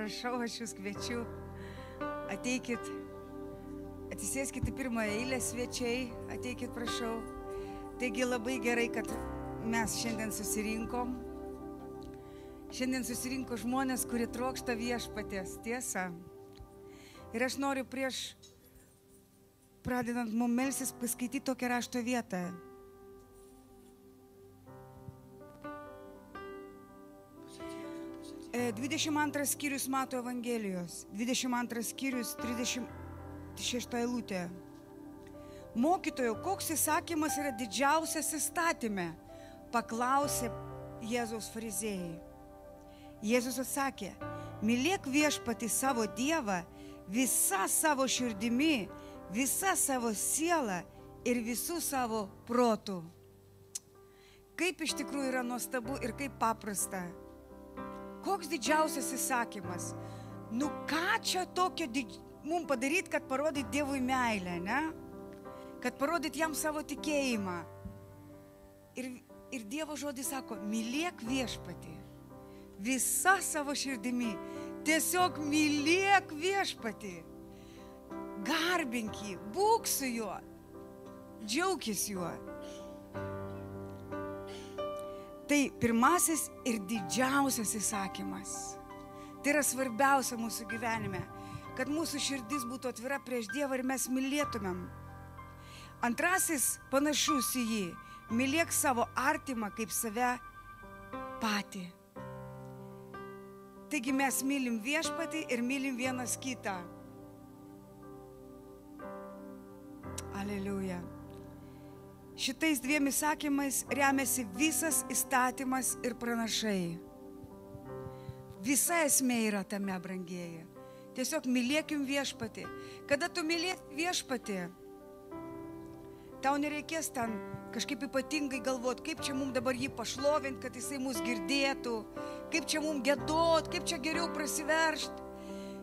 prašau, aš jūs kviečiu. Ateikit, atsisėskit į pirmąją eilę svečiai, ateikit, prašau. Taigi labai gerai, kad mes šiandien susirinkom. Šiandien susirinko žmonės, kurie trokšta viešpatės, tiesa. Ir aš noriu prieš pradedant mum melsis paskaityti tokią rašto vietą. 22 skyrius Mato Evangelijos, 22 skyrius 36 eilutė. Mokytojau, koks įsakymas yra didžiausias įstatymė? Paklausė Jėzaus farizėjai. Jėzus atsakė, mylėk viešpati savo Dievą visą savo širdimi, visą savo sielą ir visų savo protų. Kaip iš tikrųjų yra nuostabu ir kaip paprasta. Koks didžiausias įsakymas? Nu ką čia tokio didž... mums padaryti, kad parodyt Dievui meilę, ne? Kad parodyt jam savo tikėjimą. Ir, ir Dievo žodis sako, mylėk viešpatį. Visa savo širdimi. Tiesiog mylėk viešpatį. Garbink jį, būk su juo. Džiaugis juo. Tai pirmasis ir didžiausias įsakymas. Tai yra svarbiausia mūsų gyvenime, kad mūsų širdis būtų atvira prieš Dievą ir mes mylėtumėm. Antrasis panašus į jį - mylėk savo artimą kaip save patį. Taigi mes mylim viešpatį ir mylim vienas kitą. Aleliuja. Šitais dviem įsakymais remiasi visas įstatymas ir pranašai. Visa esmė yra tame, brangieji. Tiesiog mylėkim viešpatį. Kada tu mylėsi viešpatį, tau nereikės ten kažkaip ypatingai galvoti, kaip čia mums dabar jį pašlovinti, kad jisai mus girdėtų, kaip čia mums gėdot, kaip čia geriau prasiveršti.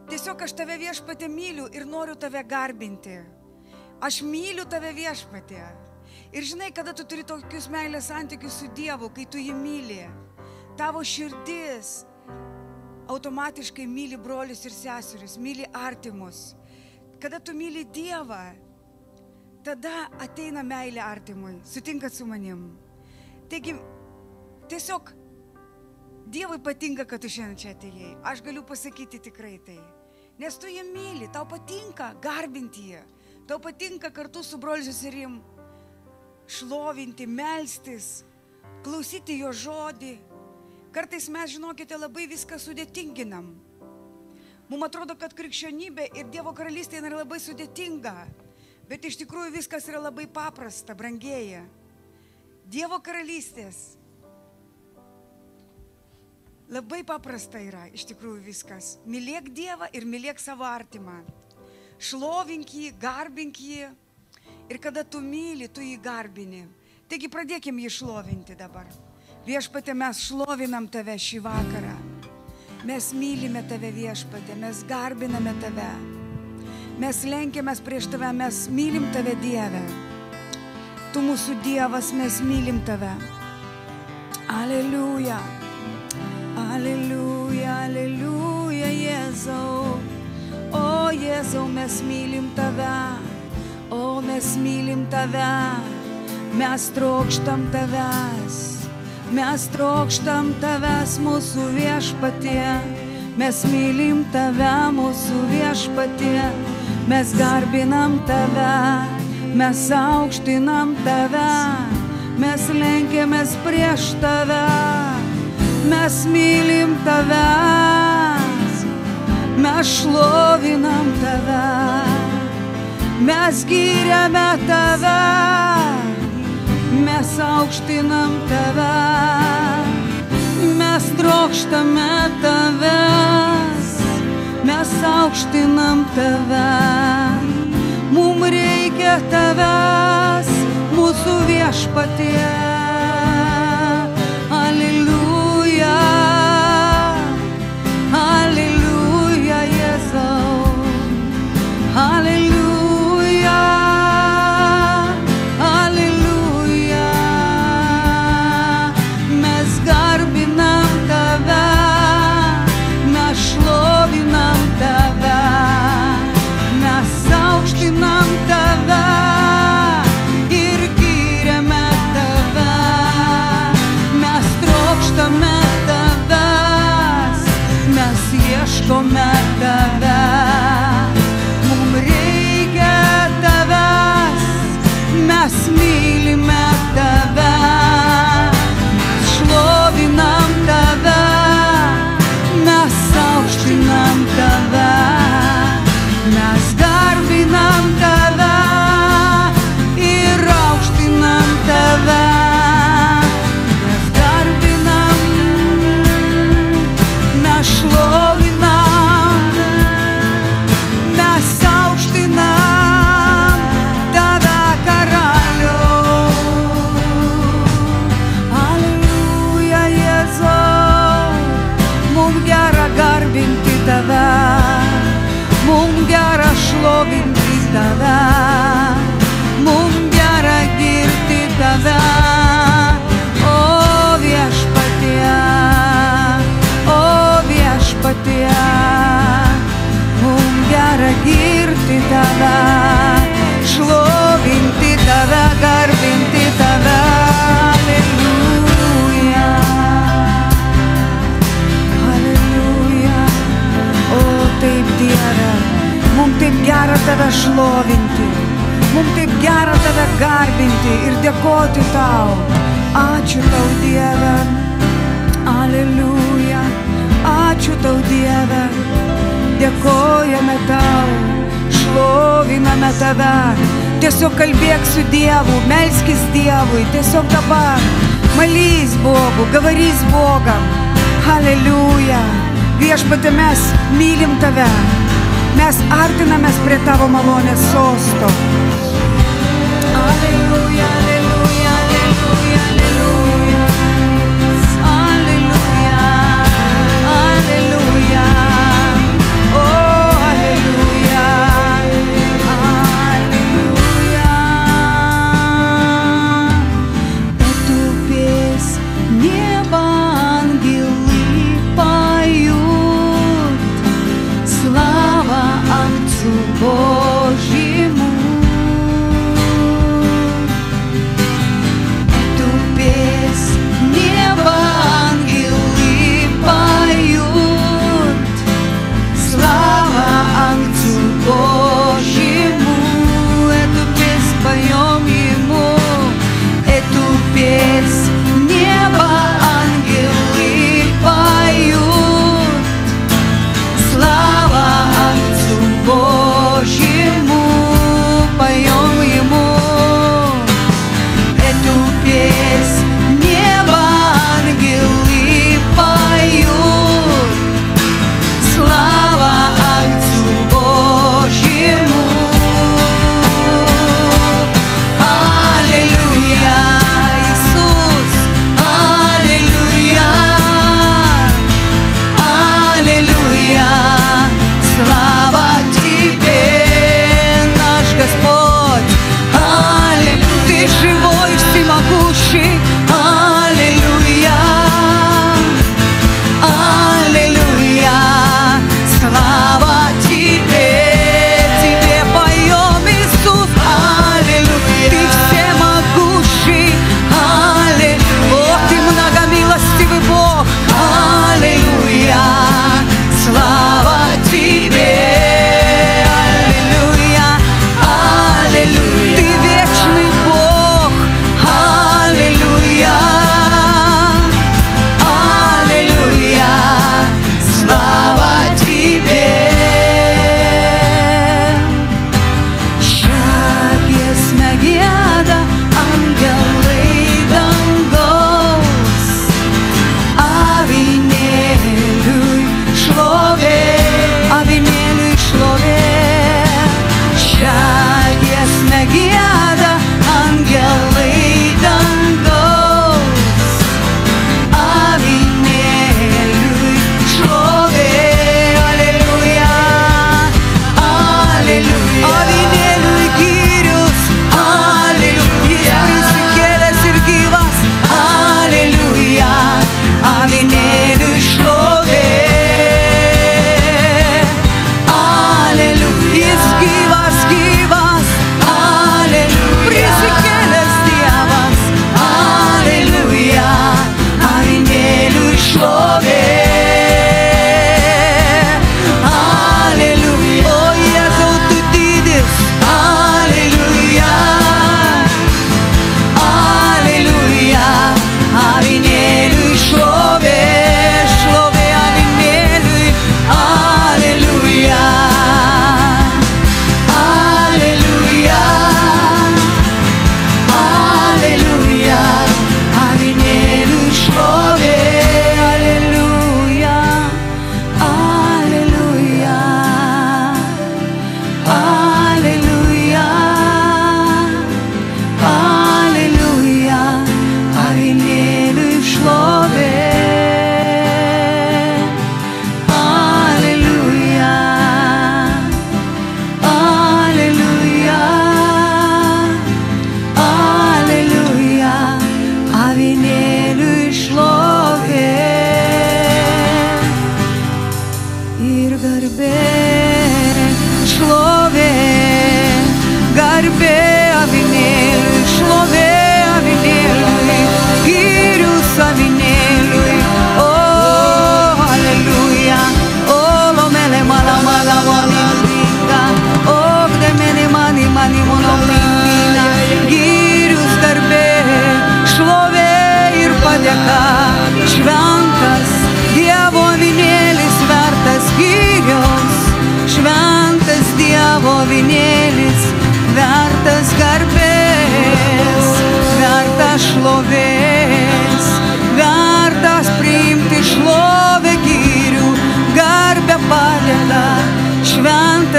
Tiesiog aš tave viešpatė myliu ir noriu tave garbinti. Aš myliu tave viešpatė. Ir žinai, kada tu turi tokius meilės santykius su Dievu, kai tu jį myli, tavo širdis automatiškai myli brolius ir seseris, myli artimus. Kada tu myli Dievą, tada ateina meilė artimui. Sutinkat su manim. Taigi, tiesiog Dievui patinka, kad tu šiandien čia atėjai. Aš galiu pasakyti tikrai tai. Nes tu jį myli, tau patinka garbinti jį. Tau patinka kartu su broliu seserim šlovinti, melstis, klausyti jo žodį. Kartais mes, žinokite, labai viską sudėtinginam. Mums atrodo, kad krikščionybė ir Dievo karalystė yra labai sudėtinga, bet iš tikrųjų viskas yra labai paprasta, brangėja. Dievo karalystės labai paprasta yra iš tikrųjų viskas. Mylėk Dievą ir mylėk savo artimą. Šlovink jį, garbink jį. Ir kada tu myli, tu jį garbini. Taigi pradėkim jį šlovinti dabar. Viešpatė, mes šlovinam tave šį vakarą. Mes mylime tave viešpatė, mes garbiname tave. Mes lenkiamės prieš tave, mes mylim tave Dieve. Tu mūsų Dievas, mes mylim tave. Aleliuja. Aleliuja, aleliuja, Jėzau. O Jėzau, mes mylim tave. O mes mylim tave. Mes trokštam tavęs. Mes trokštam tavęs mūsų viešpatie. Mes mylim tave mūsų viešpatie. Mes garbinam tave. Mes aukštinam tave. Mes lenkiamės prieš tave. Mes mylim tave. Mes šlovinam tave. Mes giriame tave. Mes aukštinam tave. Mes trokštame tavęs. Mes aukštinam tave. Mums reikia tavęs, mūsų viešpatie. Gera tave šlovinti, mums taip gera tave garbinti ir dėkoti tau. Ačiū tau Dieve. Aleluja. Ačiū tau Dieve. Dėkojame tau, šloviname tave. Tiesiog kalbėk su Dievu, melskis Dievui, tiesiog dabar. Malys Bogu, gavarys Bogam. Aleliuja. Viešpatė mes mylim tave. Mes artinamės prie tavo malonės sosto. Aleliuja,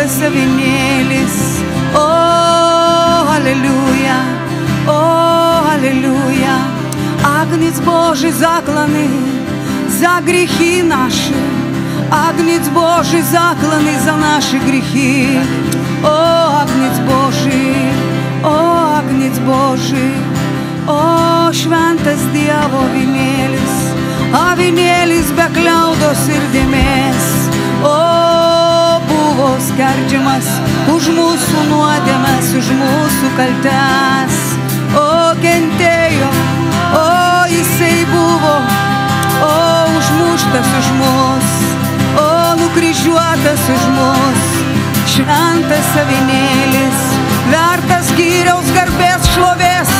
šventas avinėlis, o, аллилуйя, о, аллилуйя, Агнец Божий закланий за гріхи наші, Агнець Божий закланий за наші гріхи, о, Агнець Божий, о, Агнець Божий, o šventas Dievo avinėlis, avinėlis be kliaudos ir dėmės, o buvo skerdžiamas už mūsų nuodėmes, už mūsų kaltes, o kentėjo, o jisai buvo, o užmuštas už mus, o nukryžiuotas už mus, šventas avinėlis, vertas gyriaus garbės šlovės.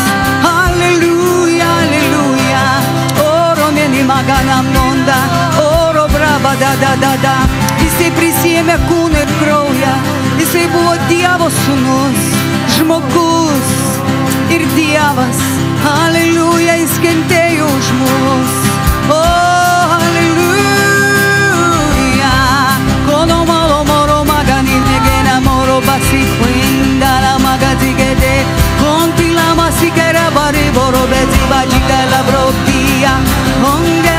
Aleliuja, aleliuja. Oro meni magana monda, oro braba da da da da. Jisai prisėmė kūną ir kraują, jisai buvo Dievo sūnus, žmogus ir Dievas. Aleliuja, jis kentėjo už mus. O, aleliuja. Kono malo moro magani negena moro basi quinda la magati gede. Conti la masikera bari boro bezi bajika la brottia. Onge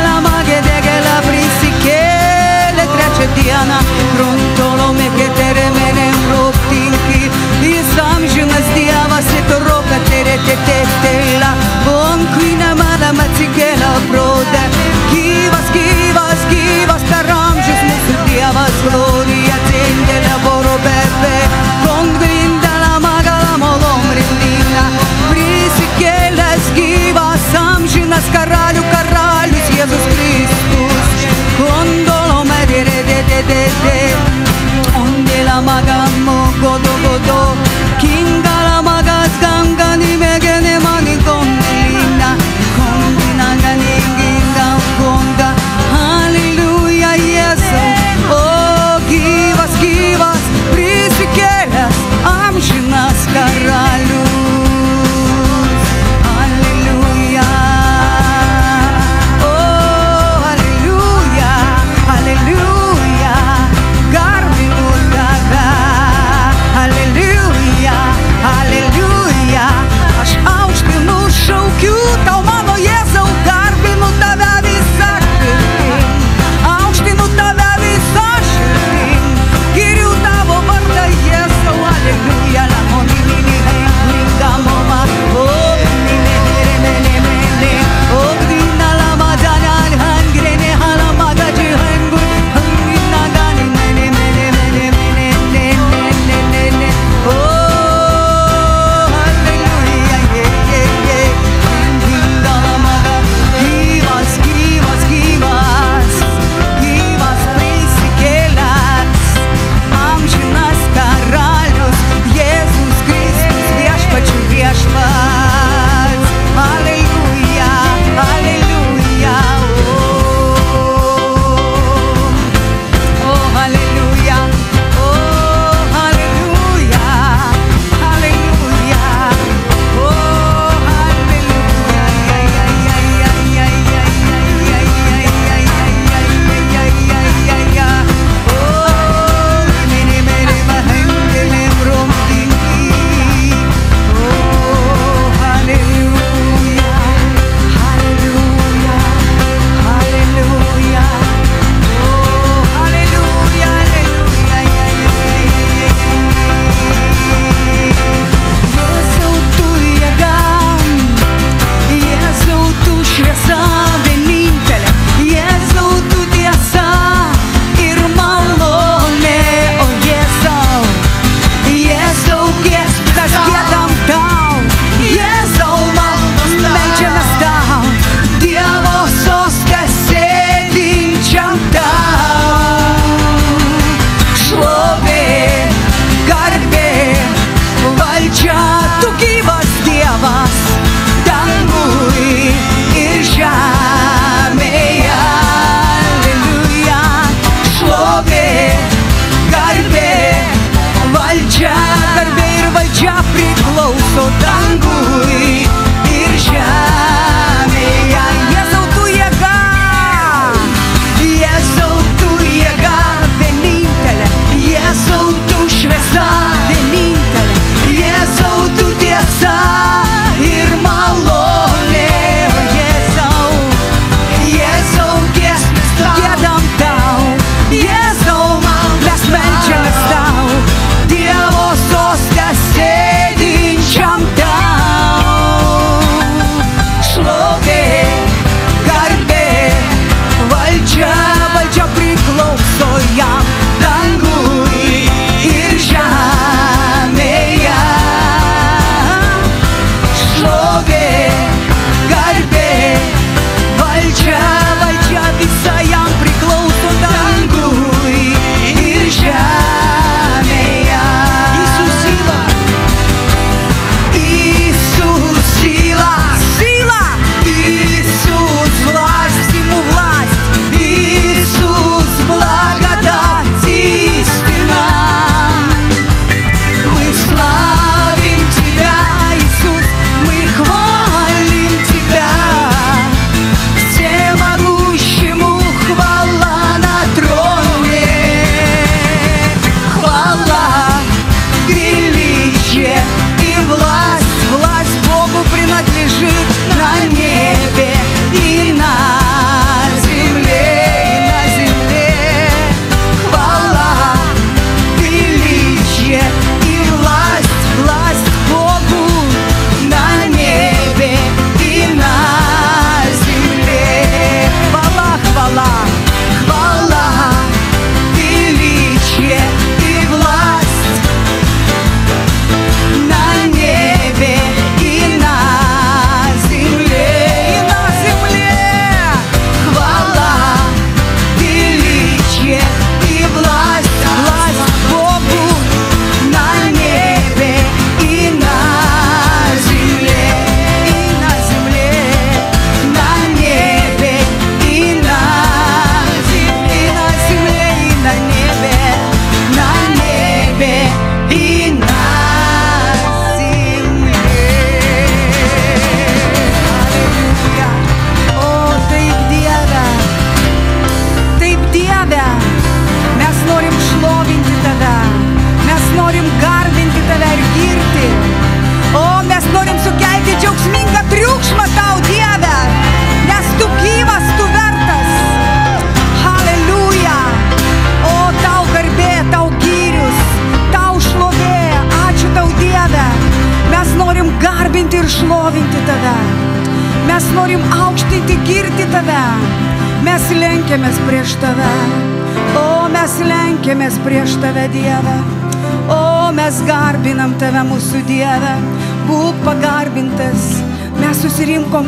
trece diana. Pronto lo me che tere mene rotinki. I sam žinas dievas ir roka tere te te te la. On quina mala matsikela brode. Gyvas, gyvas, gyvas per amžius mūsų dievas glorija tendė laboro bebe. Kongrinda la magala molom rilina. Prisikėlęs gyvas amžinas karalių de de la.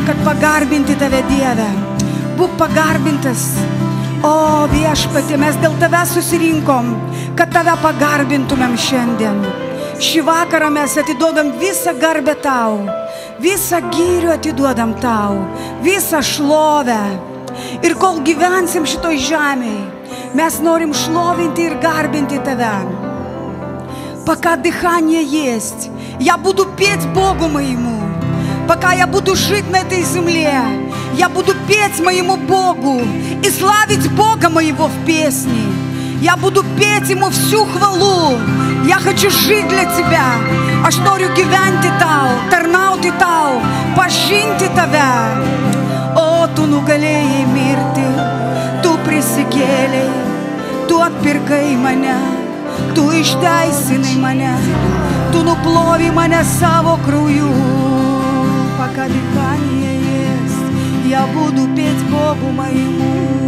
kad pagarbinti tave, Dieve. Būk pagarbintas. O viešpatė, mes dėl tave susirinkom, kad tave pagarbintumėm šiandien. Šį vakarą mes atiduodam visą garbę tau, visą gyrių atiduodam tau, visą šlovę. Ir kol gyvensim šitoj žemėje, mes norim шловинти и гарбинти Тебя. Пока дыхание есть, я буду петь Богу моему. Пока я буду жить на этой земле, я буду петь моему Богу и славить Бога моего в песне. Я буду петь Ему всю хвалу. Я хочу жить для Тебя. Aš noriu gyventi tau, tarnauti tau, pažinti tave. O tu nugalėjai mirti, tu prisikėlei, tu atpirkai mane, tu išteisinai mane, tu nuplovi mane savo krauju. Пока дыхание есть, я буду петь Богу моему.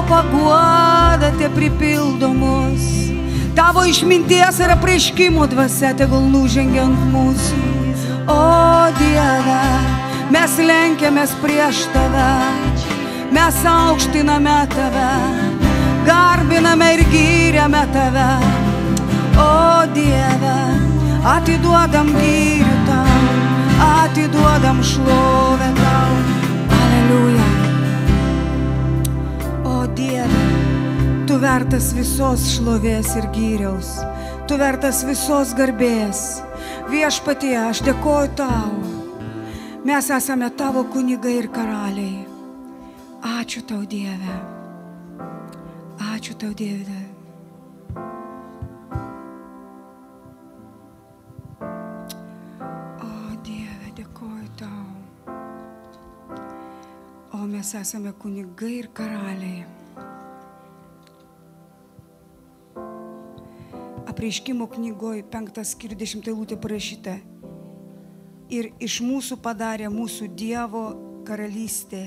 Tavo paguoda te pripildo mus. Tavo išminties ir apreiškimo dvasia tegul nužengia ant mūsų. O Dieve, mes lenkiamės prieš tave. Mes aukštiname tave. Garbiname ir gyriame tave. O Dieve, atiduodam gyrių tau, atiduodam šlovę tau. Aleliuja. Vertas visos šlovės ir gyriaus, tu vertas visos garbės. Viešpatie, aš dėkoju tau. Mes esame tavo kunigai ir karaliai. Ačiū tau Dieve. Ačiū tau Dieve. Mes esame kunigai ir karaliai. Apreiškimo knygoje penktas skyrių dešimtai lūtė parašyta. Ir iš mūsų padarė mūsų Dievo karalystė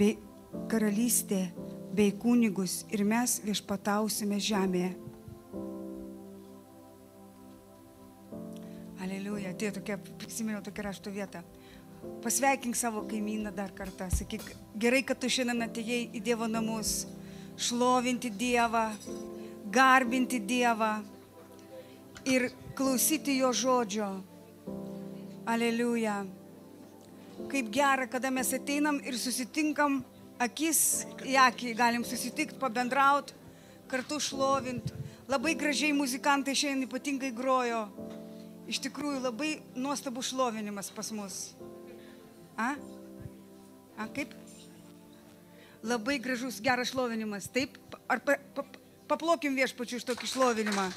bei, karalystė bei kunigus ir mes viešpatausime žemėje. Aleliuja, tai tokia, prisiminiau tokią rašto vietą. Pasveikink savo kaimyną dar kartą. Sakyk, gerai, kad tu šiandien atėjai į Dievo namus. Šlovinti Dievą, garbinti Dievą ir klausyti Jo žodžio. Aleliuja. Kaip gera, kada mes ateinam ir susitinkam akis į akį, galim susitikti, pabendrauti, kartu šlovinti. Labai gražiai muzikantai šiandien ypatingai grojo. Iš tikrųjų labai nuostabų šlovinimas pas mus. A? A kaip? Labai gražus, geras šlovinimas. Taip? Ar pa, pa, paplokim viešpačiu iš tokį šlovinimą?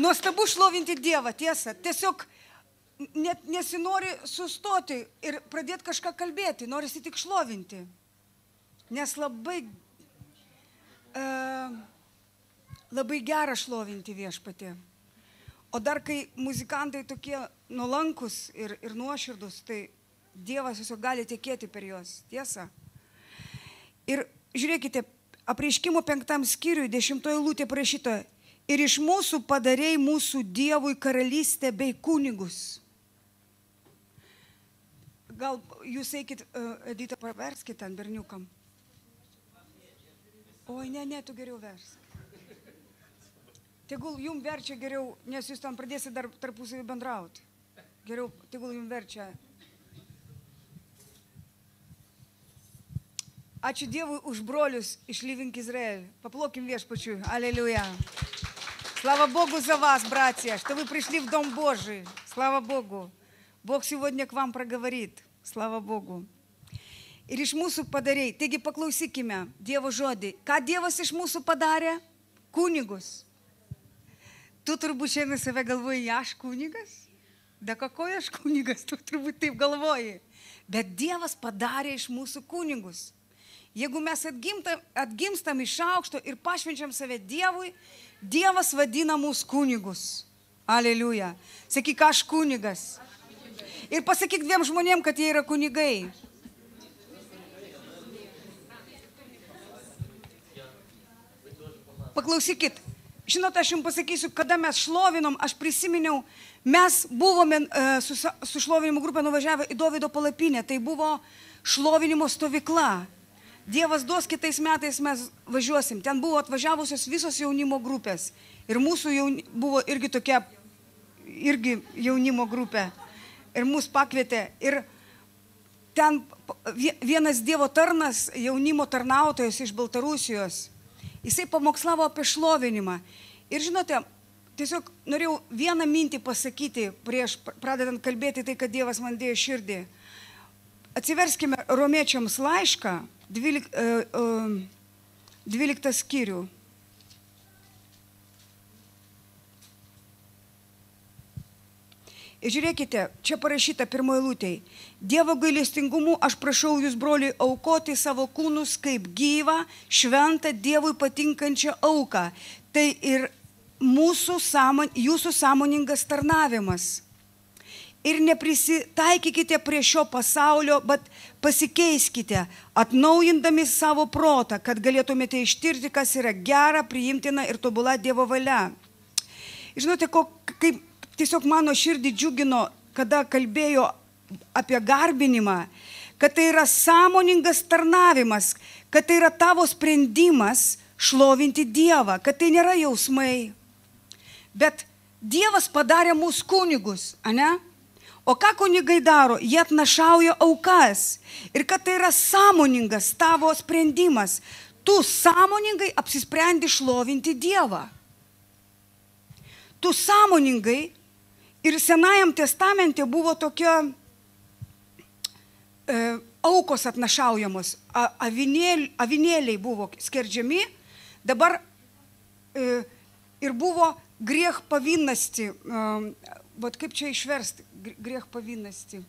Nuostabu šlovinti Dievą, tiesa. Tiesiog net nesinori sustoti ir pradėti kažką kalbėti, norisi tik šlovinti. Nes labai, uh, labai gera šlovinti viešpatį. O dar kai muzikantai tokie nuolankus ir, ir nuoširdus, tai Dievas tiesiog gali tikėti per juos, tiesa. Ir žiūrėkite, apreiškimo penktam skyriui, dešimtoje lūtė parašyta, ir iš mūsų padarėjai mūsų Dievui karalystę bei kunigus. Gal jūs eikit, uh, Edita, paverskit ten berniukam. Oi, ne, ne, tu geriau versk. Tegul jum verčia geriau, nes jūs ten pradėsite dar tarpusavį bendrauti. Geriau, tegul jum verčia. Ačiū Dievui už brolius iš Livink Izraelь. Поплоким viešpačiui. Аллилуйя. Слава Богу за вас, братья, что вы пришли в Дом Божий. Слава Богу. Бог сегодня к вам проговорит. Слава Богу. ir iš mūsų padarėjai. Taigi paklausykime Dievo žodį. Ką Dievas iš mūsų padarė? Kunigus. Tu turbūt šiandien save galvoji, aš kunigas? Da kokoje aš kunigas, tu turbūt taip galvoji. Bet Dievas padarė iš mūsų kunigus. Jeigu mes atgimtam, atgimstam iš aukšto ir pašvenčiam save Dievui, Dievas vadina mūsų kunigus. Aleliuja. Sakyk, aš kunigas. Ir pasakyk dviem žmonėm, kad jie yra kunigai. Paklausykit, žinot, aš jums pasakysiu, kada mes šlovinom, aš prisiminiau, mes buvome uh, su, su šlovinimo grupė nuvažiavę į Davido palapinę, tai buvo šlovinimo stovykla. Dievas duos kitais metais mes važiuosim. Ten buvo atvažiavusios visos jaunimo grupės. Ir mūsų jauni, buvo irgi tokia, irgi jaunimo grupė. Ir mus pakvietė. Ir ten vienas Dievo tarnas, jaunimo tarnautojas iš Baltarusijos, jisai pamokslavo apie šlovinimą. Ir žinote, tiesiog norėjau vieną mintį pasakyti prieš pradedant kalbėti tai, kad Dievas man dėjo širdį. Atsiverskime romiečiams laišką, 12, uh, uh, 12 skyrių. Ir žiūrėkite, čia parašyta pirmoji lūtėje. Dievo gailestingumu aš prašau jūs, broliai, aukoti savo kūnus kaip gyvą, šventą, Dievui patinkančią auką. Tai ir mūsų sąmon, jūsų sąmoningas tarnavimas. Ir neprisitaikykite prie šio pasaulio, bet pasikeiskite, atnaujindami savo protą, kad galėtumėte ištirti, kas yra gera, priimtina ir tobula Dievo valia. Žinote, ko, kaip tiesiog mano širdį džiugino, kada kalbėjo apie garbinimą, kad tai yra sąmoningas tarnavimas, kad tai yra tavo sprendimas šlovinti Dievą, kad tai nėra jausmai. Bet Dievas padarė mūsų kunigus, ane? O ką kunigai daro? Jie atnašauja aukas. Ir kad tai yra sąmoningas tavo sprendimas. Tu sąmoningai apsisprendi šlovinti Dievą. Tu sąmoningai Ir Senajam testamente buvo tokia e, aukos atnašaujamos, avinėl, avinėliai buvo skerdžiami, dabar e, ir buvo griech pavinasti, e, bet kaip čia išversti, griech pavinasti.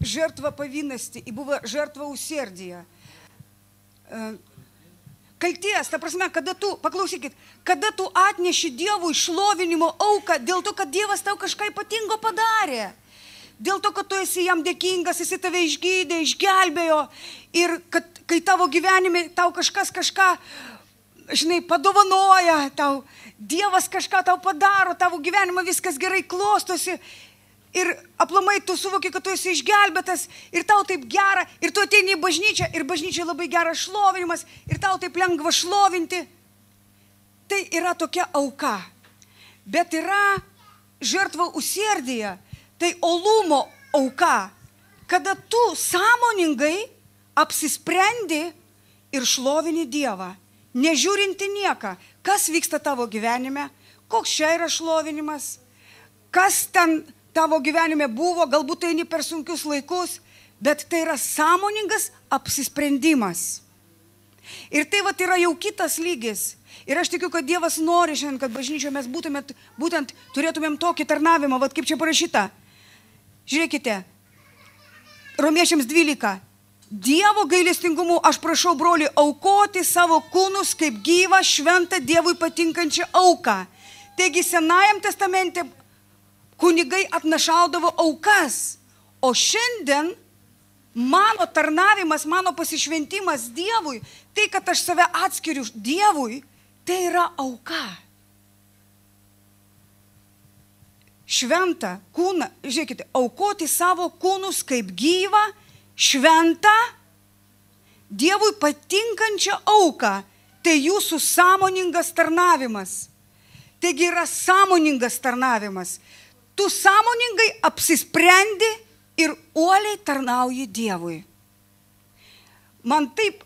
Жертва повинности и была жертва усердия. kalties, ta prasme, kada tu, paklausykit, kada tu atneši Dievui šlovinimo auką dėl to, kad Dievas tau kažką ypatingo padarė. Dėl to, kad tu esi jam dėkingas, jis tave išgydė, išgelbėjo ir kad kai tavo gyvenime tau kažkas kažką, žinai, padovanoja, tau Dievas kažką tau padaro, tavo gyvenime viskas gerai klostosi Ir aplamai tu suvoki, kad tu esi išgelbėtas ir tau taip gera, ir tu ateini į bažnyčią, ir bažnyčia labai geras šlovinimas, ir tau taip lengva šlovinti. Tai yra tokia auka. Bet yra žertva usėrdėje, tai olumo auka, kada tu sąmoningai apsisprendi ir šlovini Dievą, nežiūrinti nieką, kas vyksta tavo gyvenime, koks čia yra šlovinimas, kas ten tavo gyvenime buvo, galbūt tai ne per sunkius laikus, bet tai yra sąmoningas apsisprendimas. Ir tai va yra jau kitas lygis. Ir aš tikiu, kad Dievas nori šiandien, kad bažnyčioje mes būtume, būtent turėtumėm tokį tarnavimą, va kaip čia parašyta. Žiūrėkite, Romiečiams 12. Dievo gailestingumu aš prašau, broli, aukoti savo kūnus kaip gyvą, šventą Dievui patinkančią auką. Taigi Senajam testamente kunigai atnašaudavo aukas. O šiandien mano tarnavimas, mano pasišventimas Dievui, tai, kad aš save atskiriu Dievui, tai yra auka. Šventą kūną, žiūrėkite, aukoti savo kūnus kaip gyvą, šventą, Dievui patinkančią auką, tai jūsų sąmoningas tarnavimas. Taigi yra sąmoningas tarnavimas tu sąmoningai apsisprendi ir uoliai tarnauji Dievui. Man taip,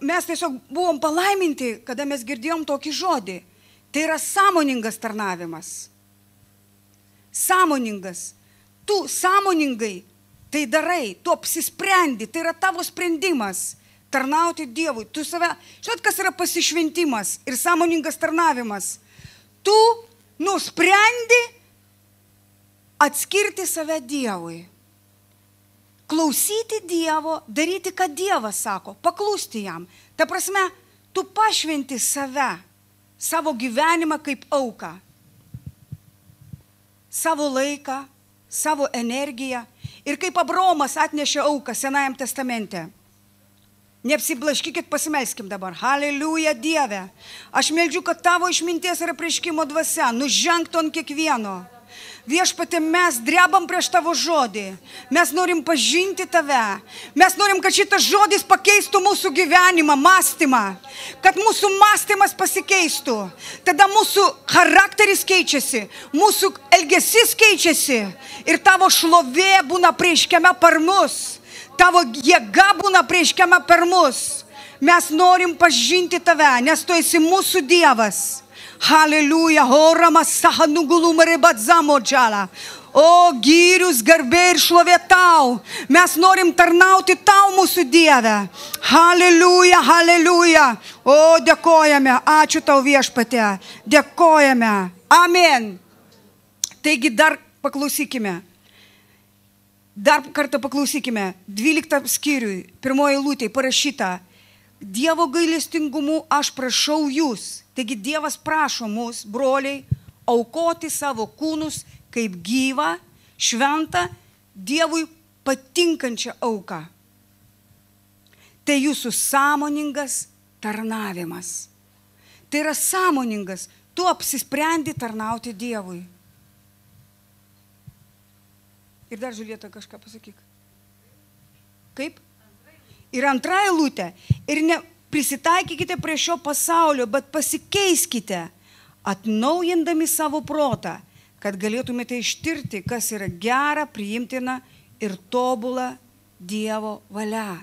mes tiesiog buvom palaiminti, kada mes girdėjom tokį žodį. Tai yra sąmoningas tarnavimas. sąmoningas. Tu sąmoningai tai darai, tu apsisprendi, tai yra tavo sprendimas tarnauti Dievui. Tu save, žinot, kas yra pasišventimas ir sąmoningas tarnavimas. Tu nusprendi atskirti save Dievui. Klausyti Dievo, daryti, ką Dievas sako, paklūsti jam. Ta prasme, tu pašventi save, savo gyvenimą kaip auką. Savo laiką, savo energiją. Ir kaip Abromas atnešė auką Senajam testamente. Neapsiblaškykit, pasimelskim dabar. Haleliuja Dieve. Aš meldžiu, kad tavo išminties ir apriškimo dvasia nužengtų ant kiekvieno. Viešpatė, mes drebam prieš tavo žodį. Mes norim pažinti tave. Mes norim, kad šitas žodis pakeistų mūsų gyvenimą, mąstymą. Kad mūsų mąstymas pasikeistų. Tada mūsų charakteris keičiasi, mūsų elgesys keičiasi. Ir tavo šlovė būna prieškiame per mus. Tavo jėga būna prieškiama per mus. Mes norim pažinti tave, nes tu esi mūsų Dievas. Džala. O gyrius, garbė ir šlovė tau. Mes norim tarnauti tau, mūsų Dieve. Haleliuja, haleliuja. O dėkojame, ačiū tau viešpatė. Dėkojame. Amen. Taigi dar paklausykime. Dar kartą paklausykime, 12 skyriui, pirmoji lūtė parašyta, Dievo gailestingumu aš prašau jūs. Taigi Dievas prašo mus, broliai, aukoti savo kūnus kaip gyvą, šventą, Dievui patinkančią auką. Tai jūsų sąmoningas tarnavimas. Tai yra sąmoningas, tu apsisprendi tarnauti Dievui. Ir dar žiūrėta kažką pasakyk. Kaip? Ir antra eilutė. Ir ne prisitaikykite prie šio pasaulio, bet pasikeiskite, atnaujindami savo protą, kad galėtumėte ištirti, kas yra gera, priimtina ir tobula Dievo valia.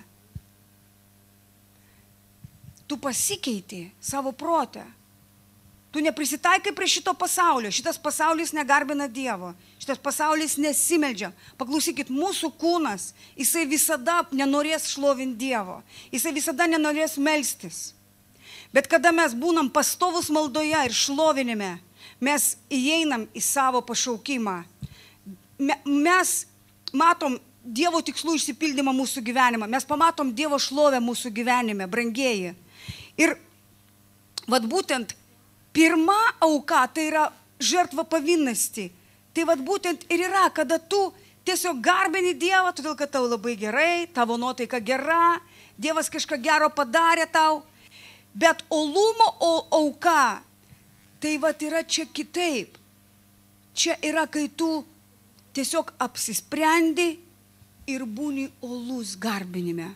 Tu pasikeiti savo protą. Tu neprisitaikai prie šito pasaulio. Šitas pasaulis negarbina Dievo. Šitas pasaulis nesimeldžia. Paklausykit, mūsų kūnas, jisai visada nenorės šlovinti Dievo. Jisai visada nenorės melstis. Bet kada mes būnam pastovus maldoje ir šlovinime, mes įeinam į savo pašaukimą. Mes matom Dievo tikslų išsipildymą mūsų gyvenimą. Mes pamatom Dievo šlovę mūsų gyvenime, brangieji. Ir vad būtent Pirma auka tai yra žertva pavinasti. Tai vad būtent ir yra, kada tu tiesiog garbini Dievą, todėl kad tau labai gerai, tavo nuotaika gera, Dievas kažką gero padarė tau. Bet olumo auka, tai vad yra čia kitaip. Čia yra, kai tu tiesiog apsisprendi ir būni olus garbinime.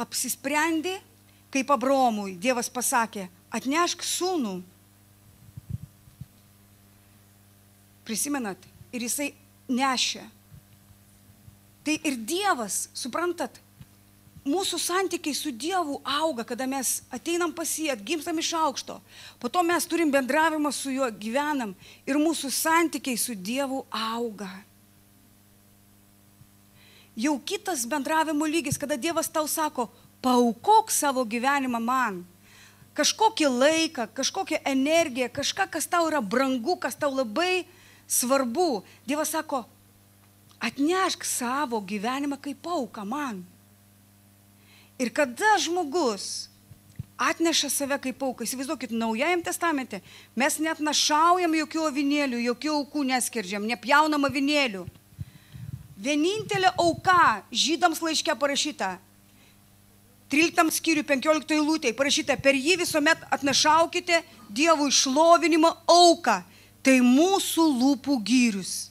Apsisprendi, kaip Abromui Dievas pasakė, atnešk sūnų. Prisimenat, ir jisai nešė. Tai ir Dievas, suprantat, mūsų santykiai su Dievu auga, kada mes ateinam pas jį, atgimstam iš aukšto. Po to mes turim bendravimą su juo, gyvenam ir mūsų santykiai su Dievu auga. Jau kitas bendravimo lygis, kada Dievas tau sako, paukok savo gyvenimą man kažkokį laiką, kažkokią energiją, kažką, kas tau yra brangu, kas tau labai svarbu. Dievas sako, atnešk savo gyvenimą kaip auką man. Ir kada žmogus atneša save kaip auką, įsivaizduokit, naujajam testamente mes net našaujam jokių avinėlių, jokių aukų neskerdžiam, nepjaunam avinėlių. Vienintelė auka žydams laiške parašyta 13 skyriui 15 eilutėje parašyta, per jį visuomet atnašaukite Dievo išlovinimo auką. Tai mūsų lūpų gyrius.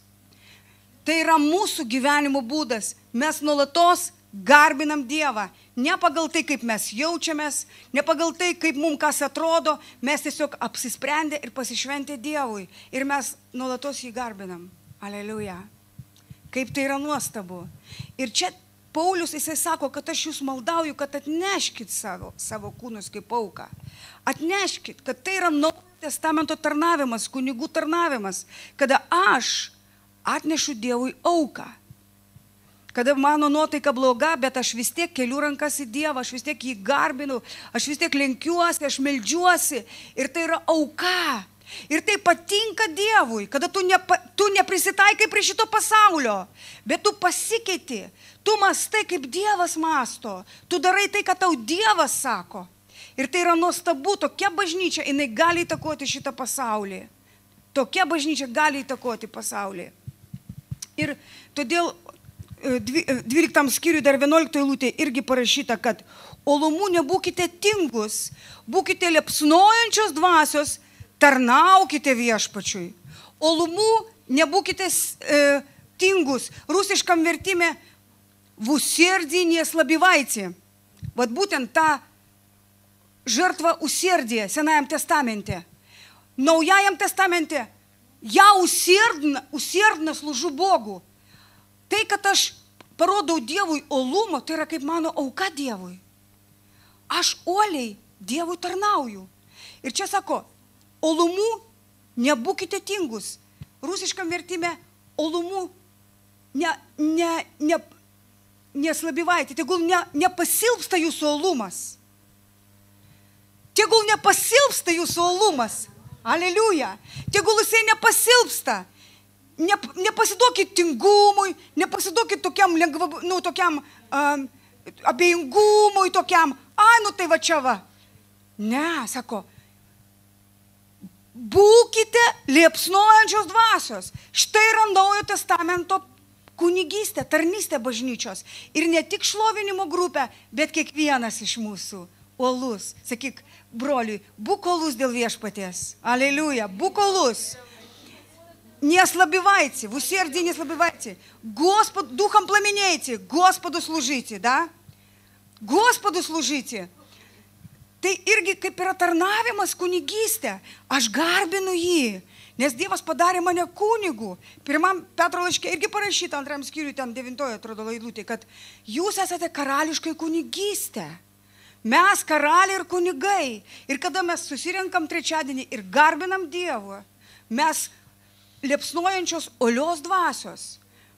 Tai yra mūsų gyvenimo būdas. Mes nuolatos garbinam Dievą. Ne pagal tai, kaip mes jaučiamės, ne pagal tai, kaip mums kas atrodo, mes tiesiog apsisprendę ir pasišventę Dievui. Ir mes nuolatos jį garbinam. Aleliuja. Kaip tai yra nuostabu. Ir čia Paulius jisai sako, kad aš jūs maldauju, kad atneškit savo, savo kūnus kaip auką. Atneškit, kad tai yra naujo testamento tarnavimas, kunigų tarnavimas, kada aš atnešu Dievui auką. Kada mano nuotaika bloga, bet aš vis tiek keliu rankas į Dievą, aš vis tiek jį garbinu, aš vis tiek lenkiuosi, aš melžiuosi. Ir tai yra auka. Ir tai patinka Dievui, kada tu, nepa, tu neprisitaikai prie šito pasaulio, bet tu pasikeiti, tu mastai kaip Dievas masto, tu darai tai, ką tau Dievas sako. Ir tai yra nuostabu, tokia bažnyčia, jinai gali įtakoti šitą pasaulį. Tokia bažnyčia gali įtakoti pasaulį. Ir todėl 12 skyriui dar 11 eilutė irgi parašyta, kad olumų nebūkite tingus, būkite liepsnojančios dvasios, tarnaukite viešpačiui. Olumų nebūkite e, tingus. Rusiškam vertime vuserdį neslabivaici. Vat būtent ta žrtva userdė Senajam testamente. Naujajam testamente я усердно, усердно служу Богу. Tai, kad aš parodau Dievui olumą, tai yra kaip mano auka Dievui. Aš uoliai Dievui tarnauju. Ir čia sako, olumų nebūkite tingus. Rusiškam vertime olumų ne, ne, ne, neslabivaitė, tegul ne, nepasilpsta jūsų olumas. Tegul nepasilpsta jūsų olumas. Aleliuja. Tegul jisai nepasilpsta ne, nepasiduokit tingumui, nepasiduokit tokiam lengva, nu, tokiam um, abejingumui, tokiam, ai, nu tai va čia va. Ne, sako, būkite liepsnojančios dvasios. Štai yra naujo testamento kunigystė, tarnystė bažnyčios. Ir ne tik šlovinimo grupė, bet kiekvienas iš mūsų. Olus, sakyk, broliui, būk olus dėl viešpaties. Aleliuja, būk olus. не ослабевайте, в усердии не ослабевайте. Господ, духом пламенейте, Господу служите, да? Господу служите. Tai irgi kaip yra tarnavimas kunigystė. Aš garbinu jį, nes Dievas padarė mane kunigu. Pirmam Petro laiškė irgi parašyta antram skyriui, ten devintojo atrodo laidutė, kad jūs esate karališkai kunigystė. Mes karaliai ir kunigai. Ir kada mes susirenkam trečiadienį ir garbinam Dievą, mes liepsnojančios olios dvasios.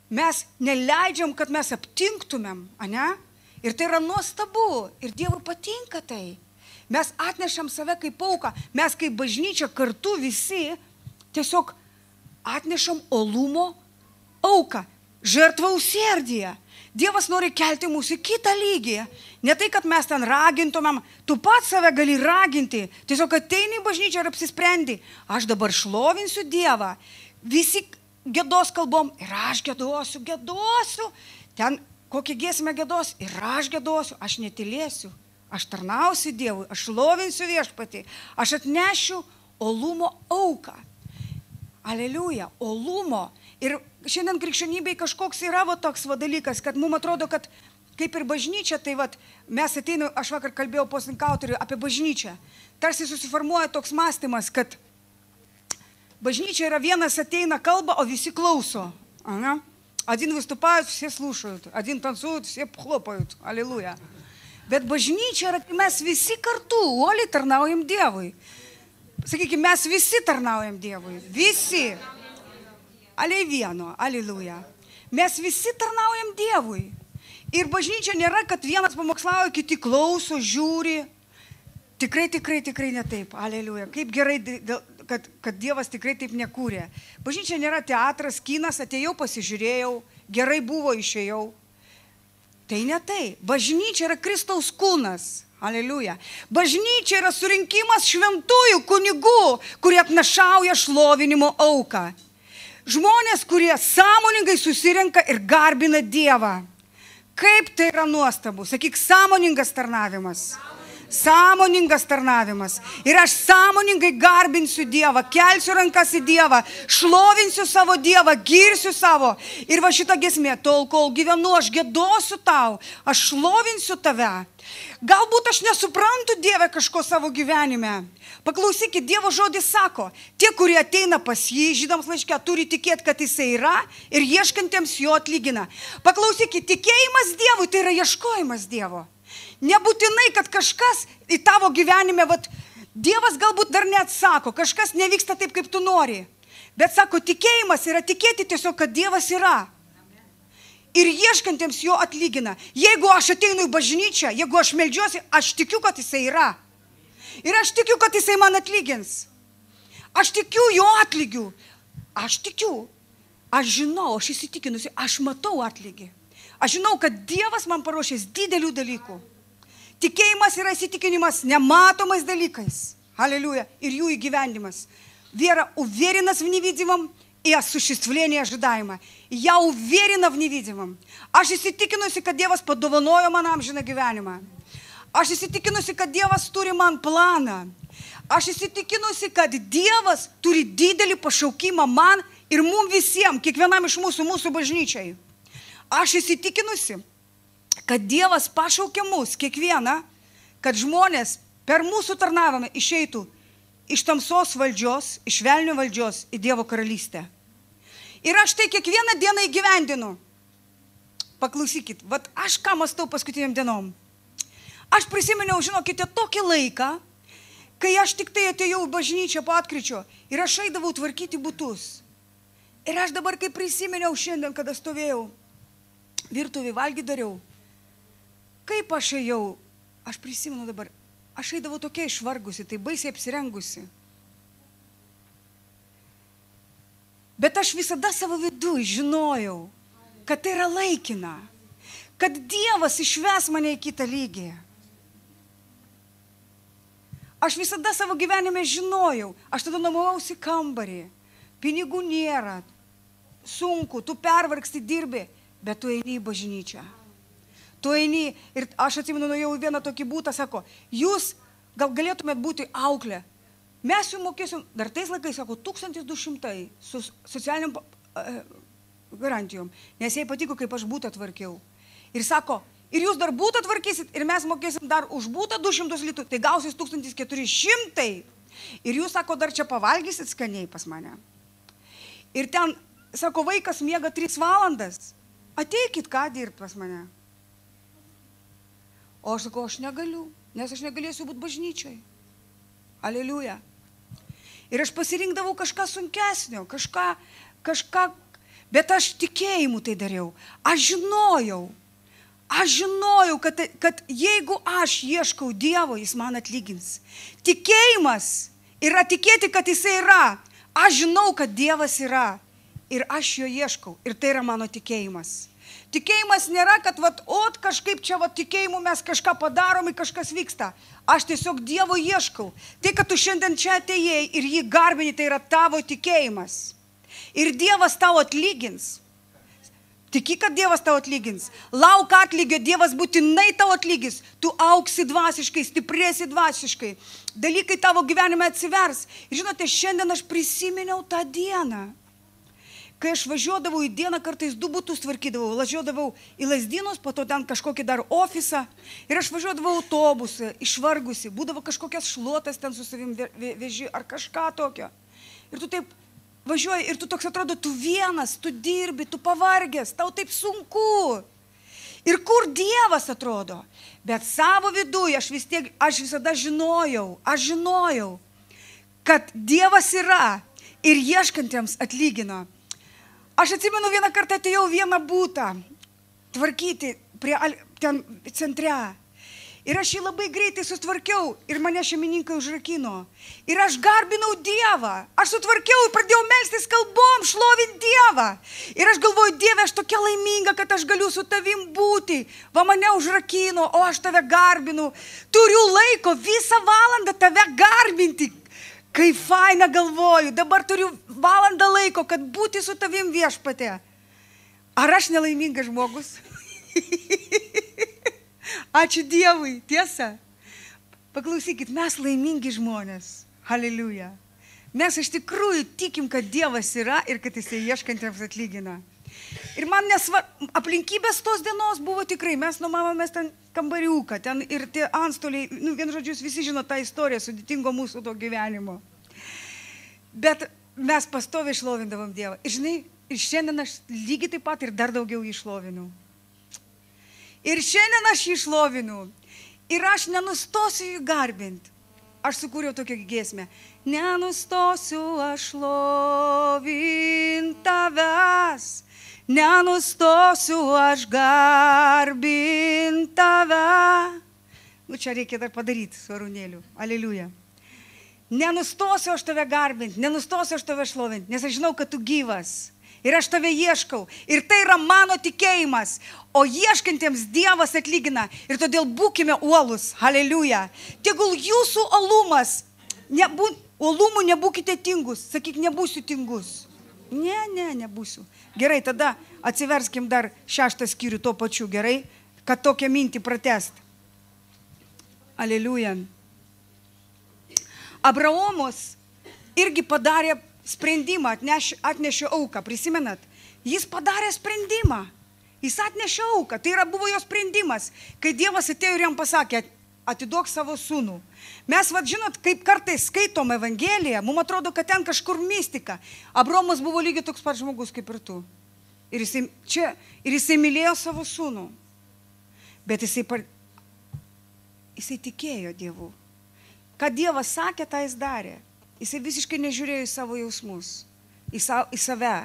Mes neleidžiam, kad mes aptinktumėm, ane? Ir tai yra nuostabu. Ir Dievui patinka tai. Mes atnešam save kaip auką. Mes kaip bažnyčia kartu visi tiesiog atnešam olumo auką. Žertvą usėrdyje. Dievas nori kelti mūsų į kitą lygį. Ne tai, kad mes ten ragintumėm, tu pats save gali raginti. Tiesiog ateini į bažnyčią ir apsisprendi. Aš dabar šlovinsiu Dievą visi gėdos kalbom ir aš gėdosiu, gėdosiu. Ten kokią giesmę gėdos ir aš gėdosiu, aš netilėsiu, aš tarnausiu Dievui, aš lovinsiu viešpatį, aš atnešiu olumo auką. Aleliuja, olumo. Ir šiandien krikščionybei kažkoks yra va toks va dalykas, kad mums atrodo, kad kaip ir bažnyčia, tai va, mes ateiname, aš vakar kalbėjau poslinkautoriui apie bažnyčią. Tarsi susiformuoja toks mąstymas, kad Bažnyčia yra vienas ateina kalba, o visi klauso. Ага. Один выступает, все слушают. Один танцует, все хлопают. Аллилуйя. Bet bažnyčia yra, mes visi kartu, uoliai tarnaujam Dievui. Sakykime, mes visi tarnaujam Dievui. Visi. Ale vieno, aliluja. Mes visi tarnaujam Dievui. Ir bažnyčia nėra, kad vienas pamokslauja, kiti klauso, žiūri. Tikrai, tikrai, tikrai ne taip. Aleliuja. Kaip gerai kad, kad Dievas tikrai taip nekūrė. Bažnyčia nėra teatras, kinas, atėjau, pasižiūrėjau, gerai buvo, išėjau. Tai ne tai. Bažnyčia yra Kristaus kūnas. Aleliuja. Bažnyčia yra surinkimas šventųjų kunigų, kurie atnašauja šlovinimo auką. Žmonės, kurie sąmoningai susirenka ir garbina Dievą. Kaip tai yra nuostabu. Sakyk, sąmoningas tarnavimas. Sąmoningas sąmoningas tarnavimas. Ir aš sąmoningai garbinsiu Dievą, kelsiu rankas į Dievą, šlovinsiu savo Dievą, girsiu savo. Ir va šita gesmė, tol kol gyvenu, aš gėdosiu tau, aš šlovinsiu tave. Galbūt aš nesuprantu Dievę kažko savo gyvenime. Paklausykit, Dievo žodis sako, tie, kurie ateina pas jį, žydams laiške, turi tikėti, kad jisai yra ir ieškantiems jo atlygina. Paklausykit, tikėjimas Dievui tai yra ieškojimas Dievo. Nebūtinai, kad kažkas į tavo gyvenime, vat, Dievas galbūt dar neatsako, kažkas nevyksta taip, kaip tu nori. Bet sako, tikėjimas yra tikėti tiesiog, kad Dievas yra. Ir ieškantiems jo atlygina. Jeigu aš ateinu į bažnyčią, jeigu aš melžiuosi, aš tikiu, kad jisai yra. Ir aš tikiu, kad jisai man atlygins. Aš tikiu jo atlygiu. Aš tikiu. Aš žinau, aš įsitikinusi, aš matau atlygį. Aš žinau, kad Dievas man paruošęs didelių dalykų. Tikėjimas yra įsitikinimas nematomais dalykais. Аллилуйя. Ir jų įgyvendimas. Вера уверена в невидимом и осуществление ожидаемо. Я уверена в невидимом. Aš įsitikinusi, kad Dievas padovanojo man amžiną gyvenimą. Aš įsitikinusi, kad Dievas turi man planą. Aš įsitikinusi, kad Dievas turi didelį pašaukimą man ir mum visiems, kiekvienam iš mūsų, mūsų bažnyčiai. Aš įsitikinusi, kad Dievas pašaukė mus, kiekvieną, kad žmonės per mūsų tarnavimą išeitų iš tamsos valdžios, iš velnio valdžios į Dievo karalystę. Ir aš tai kiekvieną dieną įgyvendinu. Paklausykit, vad aš ką mastau paskutiniam dienom. Aš prisiminiau, žinokite, tokį laiką, kai aš tik tai atėjau į bažnyčią po atkryčio ir aš eidavau tvarkyti būtus. Ir aš dabar, kai prisiminiau šiandien, kada stovėjau virtuvį, valgy dariau, kaip aš ėjau, aš prisimenu dabar, aš eidavau tokia išvargusi, tai baisiai apsirengusi. Bet aš visada savo vidu žinojau, kad tai yra laikina, kad Dievas išves mane į kitą lygį. Aš visada savo gyvenime žinojau, aš tada nuomavausi kambarį, pinigų nėra, sunku, tu pervargsti dirbi, bet tu eini į bažnyčią. Tu eini ir aš atsimenu, nuėjau į vieną tokį būtą, sako, jūs gal galėtumėt būti auklė. Mes jums mokėsim, dar tais laikais, sako, 1200 su socialiniam uh, garantijom, nes jai patiko, kaip aš būtą tvarkiau. Ir sako, ir jūs dar būtą tvarkysit, ir mes mokėsim dar už būtą 200 litų, tai gausis 1400. Ir jūs, sako, dar čia pavalgysit skaniai pas mane. Ir ten, sako, vaikas miega 3 valandas. Ateikit ką dirbti pas mane. O aš sakau, aš negaliu, nes aš negalėsiu būti bažnyčiai. Aleliuja. Ir aš pasirinkdavau kažką sunkesnio, kažką, kažką, bet aš tikėjimu tai dariau. Aš žinojau, aš žinojau, kad, kad jeigu aš ieškau Dievo, Jis man atlygins. Tikėjimas yra tikėti, kad Jis yra. Aš žinau, kad Dievas yra ir aš jo ieškau ir tai yra mano tikėjimas. Tikėjimas nėra, kad, vat, ot, kažkaip čia, vat, tikėjimu mes kažką padarom ir kažkas vyksta. Aš tiesiog Dievo ieškau. Tai, kad tu šiandien čia atėjai ir jį garbini, tai yra tavo tikėjimas. Ir Dievas tau atlygins. Tiki, kad Dievas tau atlygins. Lauk atlygio, Dievas būtinai tau atlygis. Tu auksi dvasiškai, stiprėsi dvasiškai. Dalykai tavo gyvenime atsivers. Ir žinote, šiandien aš prisiminiau tą dieną kai aš važiuodavau į dieną, kartais du būtus tvarkydavau, važiuodavau į lasdynus, po to ten kažkokį dar ofisą ir aš važiuodavau autobusą, išvargusi, būdavo kažkokias šluotas ten su savim veži ar kažką tokio. Ir tu taip važiuoji ir tu toks atrodo, tu vienas, tu dirbi, tu pavargęs, tau taip sunku. Ir kur Dievas atrodo? Bet savo viduje aš vis tiek, aš visada žinojau, aš žinojau, kad Dievas yra ir ieškantiems atlygino. Aš atsimenu vieną kartą atėjau vieną būtą tvarkyti prie ten centre. Ir aš jį labai greitai sutvarkiau ir mane šeimininkai užrakino. Ir aš garbinau Dievą. Aš sutvarkiau ir pradėjau melstis kalbom, šlovinti Dievą. Ir aš galvoju, Dieve, aš tokia laiminga, kad aš galiu su tavim būti. Va mane užrakino, o aš tave garbinu. Turiu laiko visą valandą tave garbinti. Kaip faina galvoju, dabar turiu valandą laiko, kad būti su tavim viešpatė. Ar aš nelaimingas žmogus? Ačiū Dievui, tiesa. Paklausykit, mes laimingi žmonės. Haliliuja. Mes iš tikrųjų tikim, kad Dievas yra ir kad Jisai ieškantiems atlygina. Ir man nesvar, aplinkybės tos dienos buvo tikrai, mes nuomavomės ten kambariuką, ten ir tie antstoliai, nu, vien žodžius, visi žino tą istoriją sudėtingo mūsų to gyvenimo. Bet mes pastoviai išlovindavom Dievą. Ir žinai, ir šiandien aš lygiai taip pat ir dar daugiau išlovinu. Ir šiandien aš jį išlovinu. Ir aš nenustosiu jį garbinti. aš sukūriau tokią giesmę. Nenustosiu aš lovint tavęs, nenustosiu aš garbint tave. Nu čia reikia dar padaryti su arūnėliu. Aleliuja. Nenustosiu aš tave garbinti, nenustosiu aš tave šlovinti, nes aš žinau, kad tu gyvas. Ir aš tave ieškau. Ir tai yra mano tikėjimas. O ieškantiems Dievas atlygina. Ir todėl būkime uolus. Aleliuja. Tegul jūsų alumas, nebū, uolumų nebūkite tingus. Sakyk, nebūsiu tingus. Ne, ne, nebūsiu. Gerai, tada atsiverskim dar šeštą skyrių tuo pačiu, gerai, kad tokią mintį pratest. Aleliuja. Abraomas irgi padarė sprendimą, atneš, atnešė auką, prisimenat? Jis padarė sprendimą. Jis atnešė auką. Tai yra buvo jo sprendimas. Kai Dievas atėjo ir jam pasakė, atiduok savo sūnų. Mes, vad žinot, kaip kartais skaitom Evangeliją, mums atrodo, kad ten kažkur mistika. Abromas buvo lygiai toks pat žmogus kaip ir tu. Ir jisai, čia, ir jisai mylėjo savo sūnų. Bet jisai, par... jisai tikėjo Dievu. Ką Dievas sakė, tą jis darė. Jisai visiškai nežiūrėjo į savo jausmus, į, sa, į save,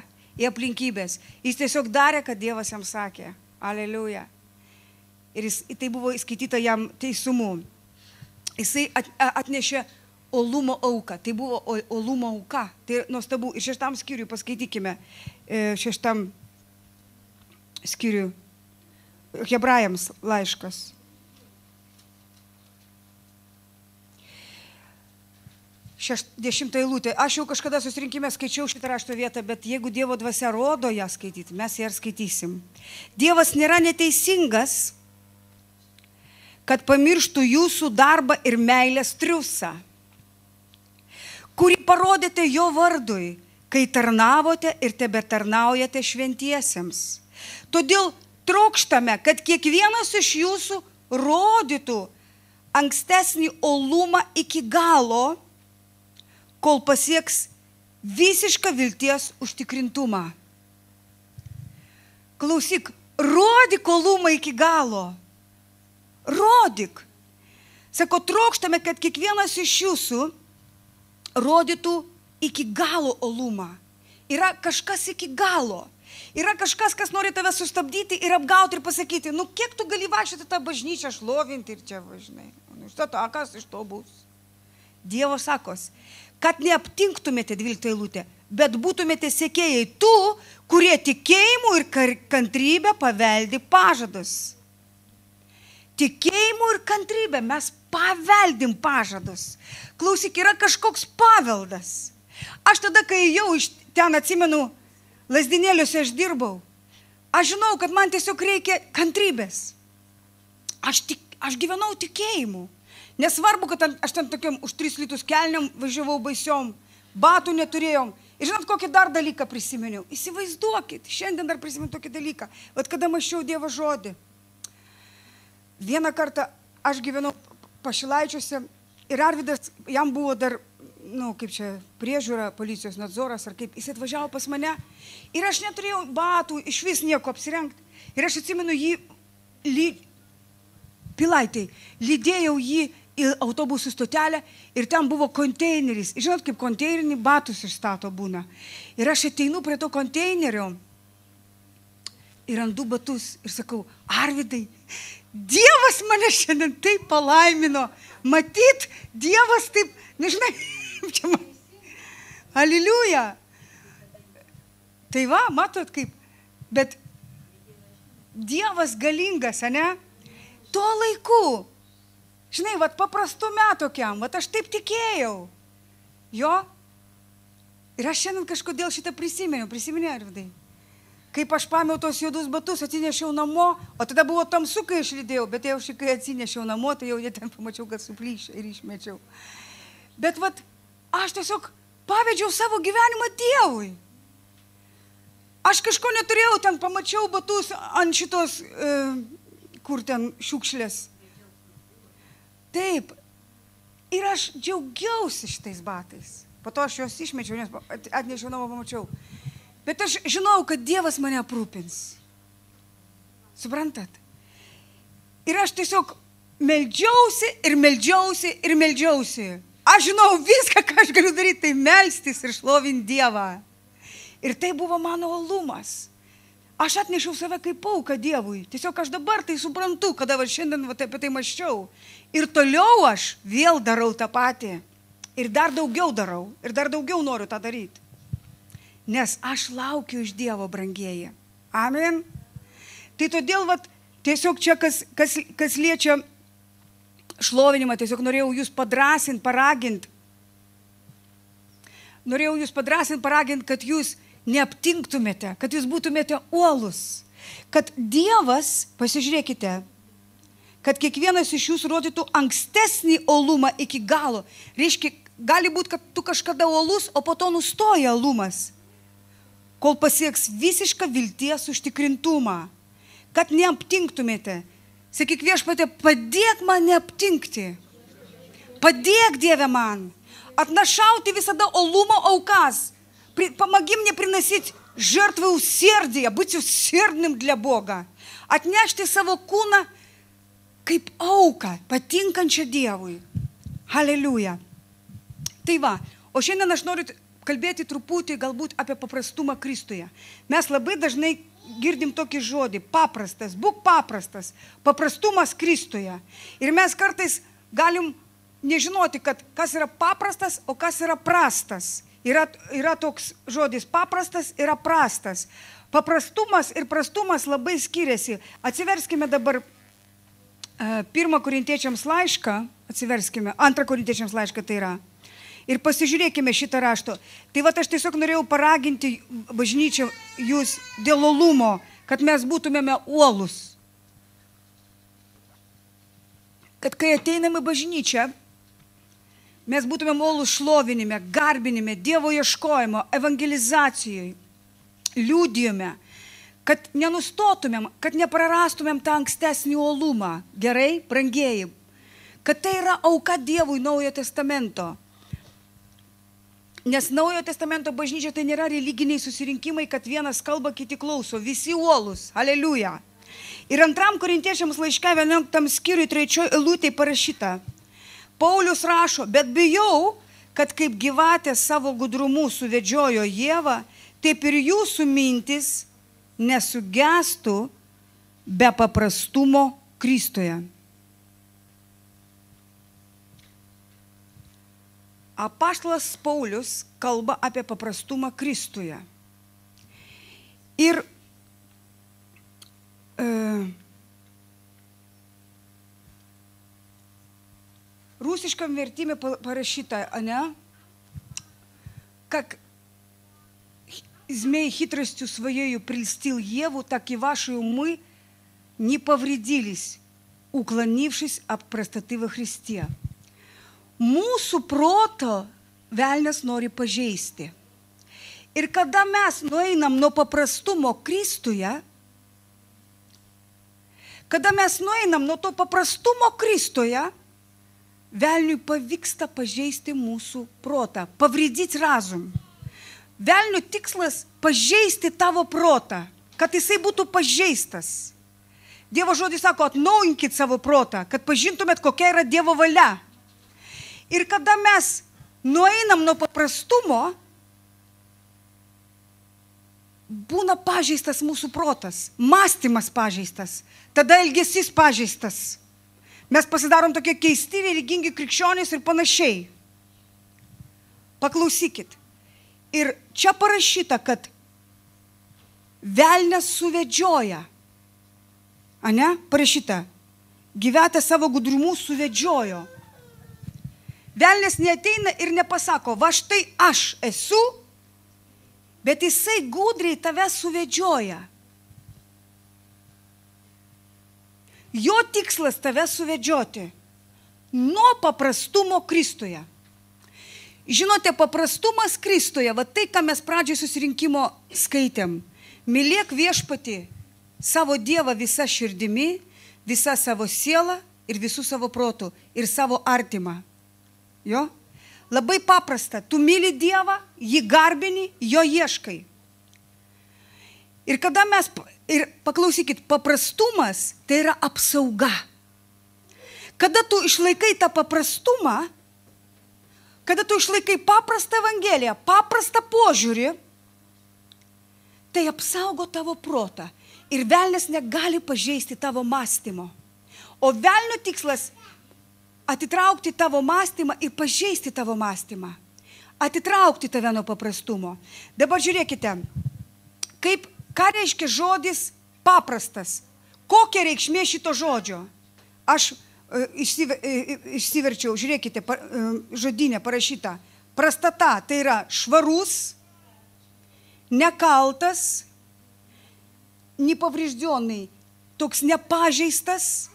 į aplinkybės. Jis tiesiog darė, kad Dievas jam sakė. Aleliuja. Ir jis, tai buvo įskaityta jam teisumu. Jisai at, atnešė olumo auką. Tai buvo olumo auka. Tai nuostabu. Ir šeštam skyriui paskaitykime. E, šeštam skyriui. Hebrajams laiškas. Dešimtą eilutę. Aš jau kažkada susirinkime skaičiau šitą rašto vietą, bet jeigu Dievo dvasia rodo ją skaityti, mes ją ir skaitysim. Dievas nėra neteisingas, kad pamirštų jūsų darbą ir meilės triusą, kurį parodėte jo vardui, kai tarnavote ir tebe tarnaujate šventiesiems. Todėl trokštame, kad kiekvienas iš jūsų rodytų ankstesnį olumą iki galo, kol pasieks visišką vilties užtikrintumą. Klausyk, rodyk olumą iki galo. Rodyk. Sako, trokštame, kad kiekvienas iš jūsų rodytų iki galo olumą. Yra kažkas iki galo. Yra kažkas, kas nori tave sustabdyti ir apgauti ir pasakyti, nu kiek tu gali vaikščioti tą bažnyčią šlovinti ir čia važinai. Nu, štai to, kas iš to bus? Dievo sakos, kad neaptinktumėte 12 eilutę, bet būtumėte sėkėjai tų, kurie tikėjimu ir kantrybę paveldi pažadus. Tikėjimu ir kantrybė mes paveldim pažadus. Klausyk, yra kažkoks paveldas. Aš tada, kai jau iš ten atsimenu, lasdinėliuose aš dirbau, aš žinau, kad man tiesiog reikia kantrybės. Aš, tik, aš gyvenau tikėjimu. Nesvarbu, kad ten, aš ten tokiam už 3 litus kelniam važiavau baisiom, batų neturėjom. Ir žinot, kokį dar dalyką prisiminiau. Įsivaizduokit, šiandien dar prisimenu tokį dalyką. Vat kada mačiau Dievo žodį. Vieną kartą aš gyvenau pašilaičiuose ir Arvidas, jam buvo dar, na, nu, kaip čia, priežiūra, policijos nadzoras ar kaip, jis atvažiavo pas mane ir aš neturėjau batų, iš vis nieko apsirengti. Ir aš atsimenu jį, ly, pilaitai, lydėjau jį į autobusų stotelę ir ten buvo konteineris. Žinot, kaip konteinerinį batus išstato būna. Ir aš ateinu prie to konteinerio ir randu batus ir sakau, Arvidai, Dievas mane šiandien taip palaimino. Matyt, Dievas taip, nežinai, čia man. Aliliuja. Tai va, matot kaip. Bet Dievas galingas, ne? Tuo laiku Žinai, vad paprastu metokiam, vad aš taip tikėjau. Jo. Ir aš šiandien kažkodėl šitą prisiminiau, prisiminė Arvidai. Kaip aš pamiau tos juodus batus, atsinešiau namo, o tada buvo tamsu, kai aš lydėjau, bet jau šį kai atsinešiau namo, tai jau ten pamačiau, kad suplyšė ir išmečiau. Bet vad, aš tiesiog pavedžiau savo gyvenimą Dievui. Aš kažko neturėjau, ten pamačiau batus ant šitos, e, kur ten šiukšlės Taip. Ir aš džiaugiausi šitais batais. Po to aš juos išmečiau, nes atnešiau namo, pamačiau. Bet aš žinau, kad Dievas mane aprūpins. Suprantat? Ir aš tiesiog meldžiausi ir meldžiausi ir meldžiausi. Aš žinau viską, ką aš galiu daryti, tai melstis ir šlovinti Dievą. Ir tai buvo mano olumas. Aš atnešiau save kaip auką Dievui. Tiesiog aš dabar tai suprantu, kada aš šiandien va, apie tai maščiau. Ir toliau aš vėl darau tą patį. Ir dar daugiau darau. Ir dar daugiau noriu tą daryti. Nes aš laukiu iš Dievo, brangieji. Amen. Tai todėl, va, tiesiog čia, kas, kas, kas liečia šlovinimą, tiesiog norėjau jūs padrasinti, paraginti. Norėjau jūs padrasinti, paraginti, kad jūs neaptinktumėte, kad jūs būtumėte uolus. Kad Dievas, pasižiūrėkite, kad kiekvienas iš jūsų rodytų ankstesnį olumą iki galo. Reiškia, gali būti, kad tu kažkada olus, o po to nustoja olumas, kol pasieks visišką vilties užtikrintumą. Kad neaptinktumėte. Sakyk viešpatė, padėk man neaptinkti. Padėk Dieve man. Atnašauti visada olumo aukas помоги мне приносить жертвы усердия, быть усердным для Бога, atnešti savo kūną kaip auką, patinkančią Dievui. Aleliuja. Tai va, o šiandien aš noriu kalbėti truputį galbūt apie paprastumą Kristuje. Mes labai dažnai girdim tokį žodį - paprastas, būk paprastas, paprastumas Kristuje. Ir mes kartais galim nežinoti, kad kas yra paprastas, o kas yra prastas. Yra, yra toks žodis paprastas, yra prastas. Paprastumas ir prastumas labai skiriasi. Atsiverskime dabar uh, pirmą korintiečiams laišką, atsiverskime, antrą korintiečiams laišką tai yra. Ir pasižiūrėkime šitą rašto. Tai va aš tiesiog norėjau paraginti bažnyčią jūs dėl olumo, kad mes būtumėme uolus. Kad kai ateiname bažnyčią, mes būtumėm olų šlovinime, garbinime, Dievo ieškojimo, evangelizacijoje, liūdėjome, kad nenustotumėm, kad neprarastumėm tą ankstesnį olumą. Gerai, brangieji, kad tai yra auka Dievui Naujojo testamento. Nes Naujojo testamento bažnyčia tai nėra religiniai susirinkimai, kad vienas kalba, kiti klauso. Visi uolus. Aleliuja. Ir antram korintiečiams laiške, vienam tam skyriui trečiojo eilutė parašyta. Paulius rašo, bet bijau, kad kaip gyvatė savo gudrumu suvedžiojo Jėvą, taip ir jūsų mintis nesugestų be paprastumo Kristuje. Apaštalas Paulius kalba apie paprastumą Kristuje. Ir e, Rusiškam vertime parašyta, ne? Как змей хитростью своею прельстил Еву, так и ваши умы не повредились, уклонившись от простоты во Христе. Mūsų proto velnės nori pažeisti. Ir kada mes nueinam nuo paprastumo Kristuje, kada mes nueinam nuo to paprastumo Kristuje, Velniui pavyksta pažeisti mūsų protą, pavrydyti razum. Velnių tikslas - pažeisti tavo protą, kad jisai būtų pažeistas. Dievo žodis sako, atnaujinkit savo protą, kad pažintumėt, kokia yra Dievo valia. Ir kada mes nueinam nuo paprastumo, būna pažeistas mūsų protas, mąstymas pažeistas, tada elgesys pažeistas. Mes pasidarom tokie keisti, religingi krikščionys ir panašiai. Paklausykit. Ir čia parašyta, kad velnės suvedžioja. Ane? Parašyta. Gyvetę savo gudrumų suvedžiojo. Velnės neteina ir nepasako, va štai aš esu, bet jisai gudriai tave suvedžioja. Jo tikslas tave suvedžioti nuo paprastumo Kristuje. Žinote, paprastumas Kristuje, va tai, ką mes pradžioje susirinkimo skaitėm. Mylėk viešpati savo Dievą visą širdimi, visą savo sielą ir visų savo protų ir savo artimą. Jo? Labai paprasta. Tu myli Dievą, jį garbini, jo ieškai. Ir kada mes Ir paklausykit, paprastumas tai yra apsauga. Kada tu išlaikai tą paprastumą, kada tu išlaikai paprastą Evangeliją, paprastą požiūrį, tai apsaugo tavo protą ir velnės negali pažeisti tavo mąstymo. O velnio tikslas - atitraukti tavo mąstymą ir pažeisti tavo mąstymą. Atitraukti tave nuo paprastumo. Dabar žiūrėkite, kaip, ką reiškia žodis paprastas. Kokia reikšmė šito žodžio? Aš e, e, e, išsiverčiau, žiūrėkite, žodinė parašyta. Prastata tai yra švarus, nekaltas, nepavrėždionai, toks nepažeistas,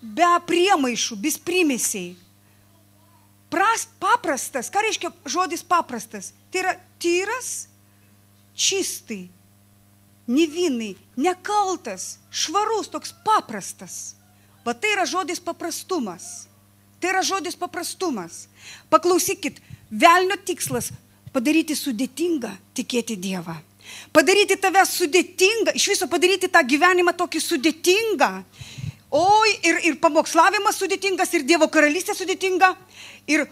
be priemaišų, bis primesiai. Pras, paprastas, ką reiškia žodis paprastas? Tai yra tyras, čistai, nevinai, nekaltas, švarus, toks paprastas. Va tai yra žodis paprastumas. Tai yra žodis paprastumas. Paklausykit, velnio tikslas padaryti sudėtingą tikėti Dievą. Padaryti tave sudėtingą, iš viso padaryti tą gyvenimą tokį sudėtingą. Oi, ir, ir pamokslavimas sudėtingas, ir Dievo karalystė sudėtinga. Ir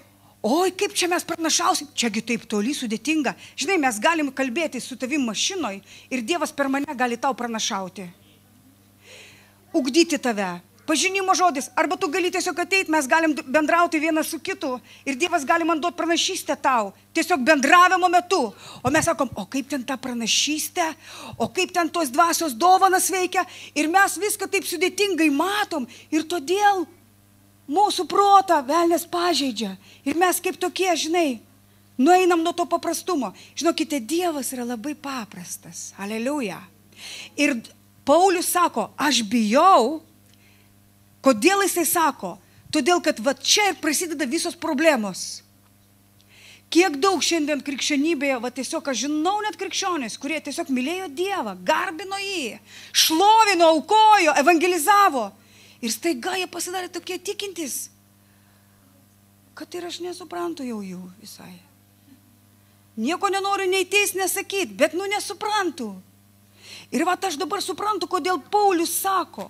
oi, kaip čia mes pranašausim, čiagi taip toli sudėtinga. Žinai, mes galim kalbėti su tavim mašinoj ir Dievas per mane gali tau pranašauti. Ugdyti tave, Pažinimo žodis. Arba tu gali tiesiog ateiti, mes galim bendrauti vienas su kitu ir Dievas gali man duoti pranašystę tau. Tiesiog bendravimo metu. O mes sakom, o kaip ten ta pranašystė, o kaip ten tos dvasios dovanas veikia. Ir mes viską taip sudėtingai matom. Ir todėl mūsų protą velnės pažeidžia. Ir mes kaip tokie, žinai, nueinam nuo to paprastumo. Žinokite, Dievas yra labai paprastas. Aleliuja. Ir Paulius sako, aš bijau, Kodėl jisai sako? Todėl, kad va čia ir prasideda visos problemos. Kiek daug šiandien krikščionybėje, va tiesiog aš žinau net krikščionys, kurie tiesiog mylėjo Dievą, garbino jį, šlovino, aukojo, evangelizavo. Ir staiga jie pasidarė tokie tikintis, kad ir aš nesuprantu jau jų visai. Nieko nenoriu nei teis nesakyti, bet nu nesuprantu. Ir va aš dabar suprantu, kodėl Paulius sako,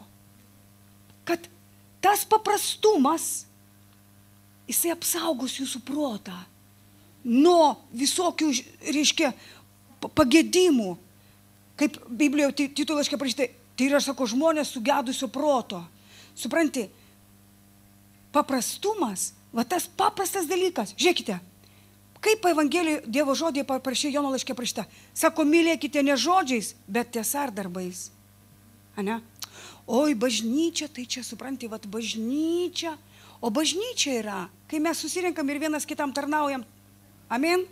tas paprastumas, jisai apsaugos jūsų protą nuo visokių, reiškia, pagėdimų. Kaip Biblijoje titulaškai parašyta, tai yra, sako, žmonės sugedusio proto. Supranti, paprastumas, va tas paprastas dalykas. Žiūrėkite, kaip Evangelijoje Dievo žodėje parašė Jono laiškė parašyta. Sako, mylėkite ne žodžiais, bet tiesa ar darbais. Ane? Oi bažnyčia, tai čia supranti, vad bažnyčia. O bažnyčia yra, kai mes susirinkam ir vienas kitam tarnaujam. Amen.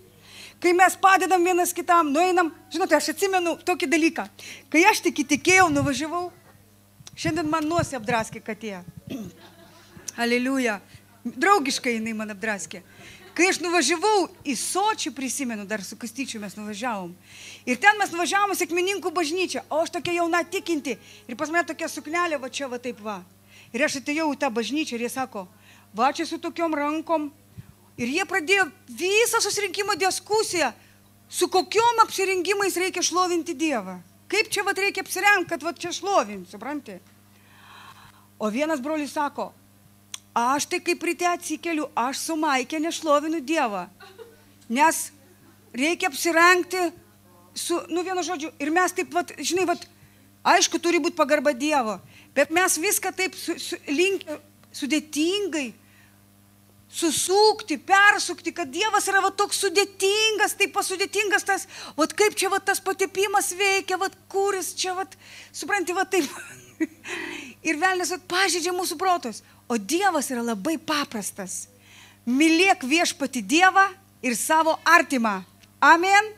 Kai mes padedam vienas kitam, nueinam, žinote, aš atsimenu tokį dalyką. Kai aš tik įtikėjau, nuvažiavau, šiandien man nuosi apdraskė katė. Aleliuja. Draugiškai jinai man apdraskė. Kai aš nuvažiavau į Sočių, prisimenu, dar su Kastyčiu mes nuvažiavom. Ir ten mes nuvažiavom sėkmininkų bažnyčią, o aš tokia jauna tikinti. Ir pas mane tokia suknelė, va čia va taip va. Ir aš atėjau į tą bažnyčią ir jie sako, va čia su tokiom rankom. Ir jie pradėjo visą susirinkimo diskusiją, su kokiom apsirengimais reikia šlovinti Dievą. Kaip čia va reikia apsirengti, kad va čia šlovinti, supranti? O vienas brolis sako, Aš tai kaip ryte atsikeliu, aš su Maikė nešlovinu Dievą. Nes reikia apsirengti su, nu vienu žodžiu, ir mes taip, vat, žinai, vat, aišku, turi būti pagarba Dievo, bet mes viską taip su, su, linkę sudėtingai susukti, persukti, kad Dievas yra va toks sudėtingas, taip pasudėtingas tas, va kaip čia va tas patepimas veikia, va kuris čia va, supranti, va taip. ir velnės pažydžia mūsų protus. O Dievas yra labai paprastas. Mylėk viešpati Dievą ir savo artimą. Amen.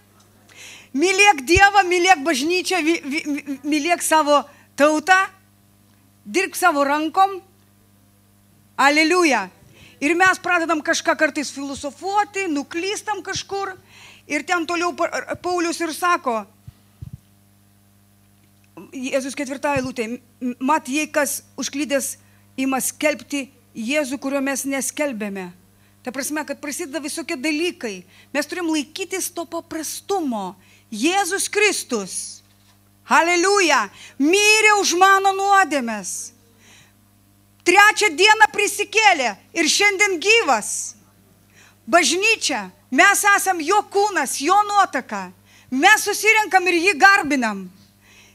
Mylėk Dievą, mylėk bažnyčią, mylėk savo tautą, dirbk savo rankom. Aleliuja. Ir mes pradedam kažką kartais filosofuoti, nuklystam kažkur. Ir ten toliau Paulius ir sako, Jėzus ketvirtąją lūtę, mat jei kas užklydęs ima skelbti Jėzų, kurio mes neskelbėme. Ta prasme, kad prasideda visokie dalykai. Mes turim laikytis to paprastumo. Jėzus Kristus. Aleliuja. Mirė už mano nuodėmes. Trečią dieną prisikėlė ir šiandien gyvas. Bažnyčia, mes esam jo kūnas, jo nuotaka. Mes susirinkam ir jį garbinam.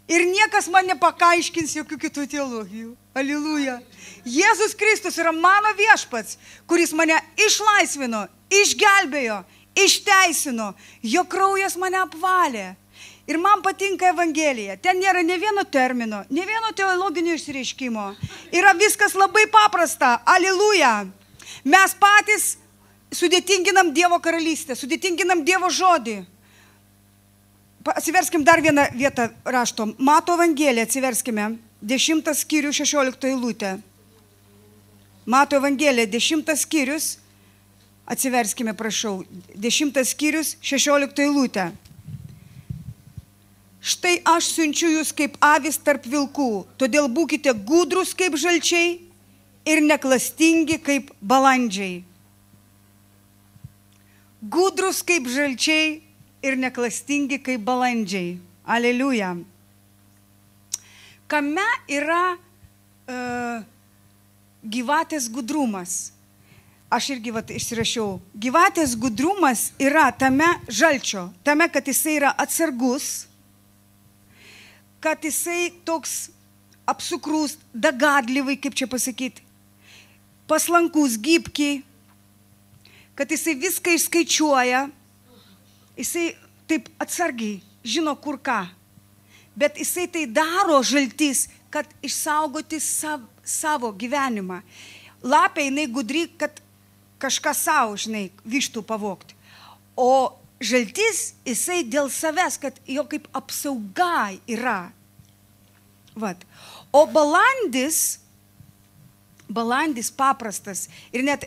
Ir niekas man nepakaiškins jokių kitų teologijų. Aliluja. Jėzus Kristus yra mano viešpats, kuris mane išlaisvino, išgelbėjo, išteisino. Jo kraujas mane apvalė. Ir man patinka Evangelija. Ten nėra ne vieno termino, ne vieno teologinio išsireiškimo. Yra viskas labai paprasta. Aliluja. Mes patys sudėtinginam Dievo karalystę, sudėtinginam Dievo žodį. Atsiverskim dar vieną vietą rašto. Mato Evangeliją, atsiverskime. Dešimtas skyrių, šešiolikto eilutė. Mato Evangelija, dešimtas skyrius. Atsiverskime, prašau. Dešimtas skyrius, šešiolikto eilutė. Štai aš siunčiu jūs kaip avis tarp vilkų, todėl būkite gudrus kaip žalčiai ir neklastingi kaip balandžiai. Gudrus kaip žalčiai ir neklastingi kaip balandžiai. Aleliuja. Kame yra uh, gyvatės gudrumas? Aš irgi vat, išsirašiau. Gyvatės gudrumas yra tame žalčio, tame, kad jisai yra atsargus, kad jisai toks apsukrus, dagadlyvai, kaip čia pasakyti, paslankus, gypkiai, kad jisai viską išskaičiuoja, jisai taip atsargiai žino kur ką. Bet jisai tai daro žaltis, kad išsaugoti sav, savo gyvenimą. Lapė jinai gudri, kad kažką savo, žinai, vištų pavokti. O žaltis jisai dėl savęs, kad jo kaip apsauga yra. Vat. O balandis, balandis paprastas ir net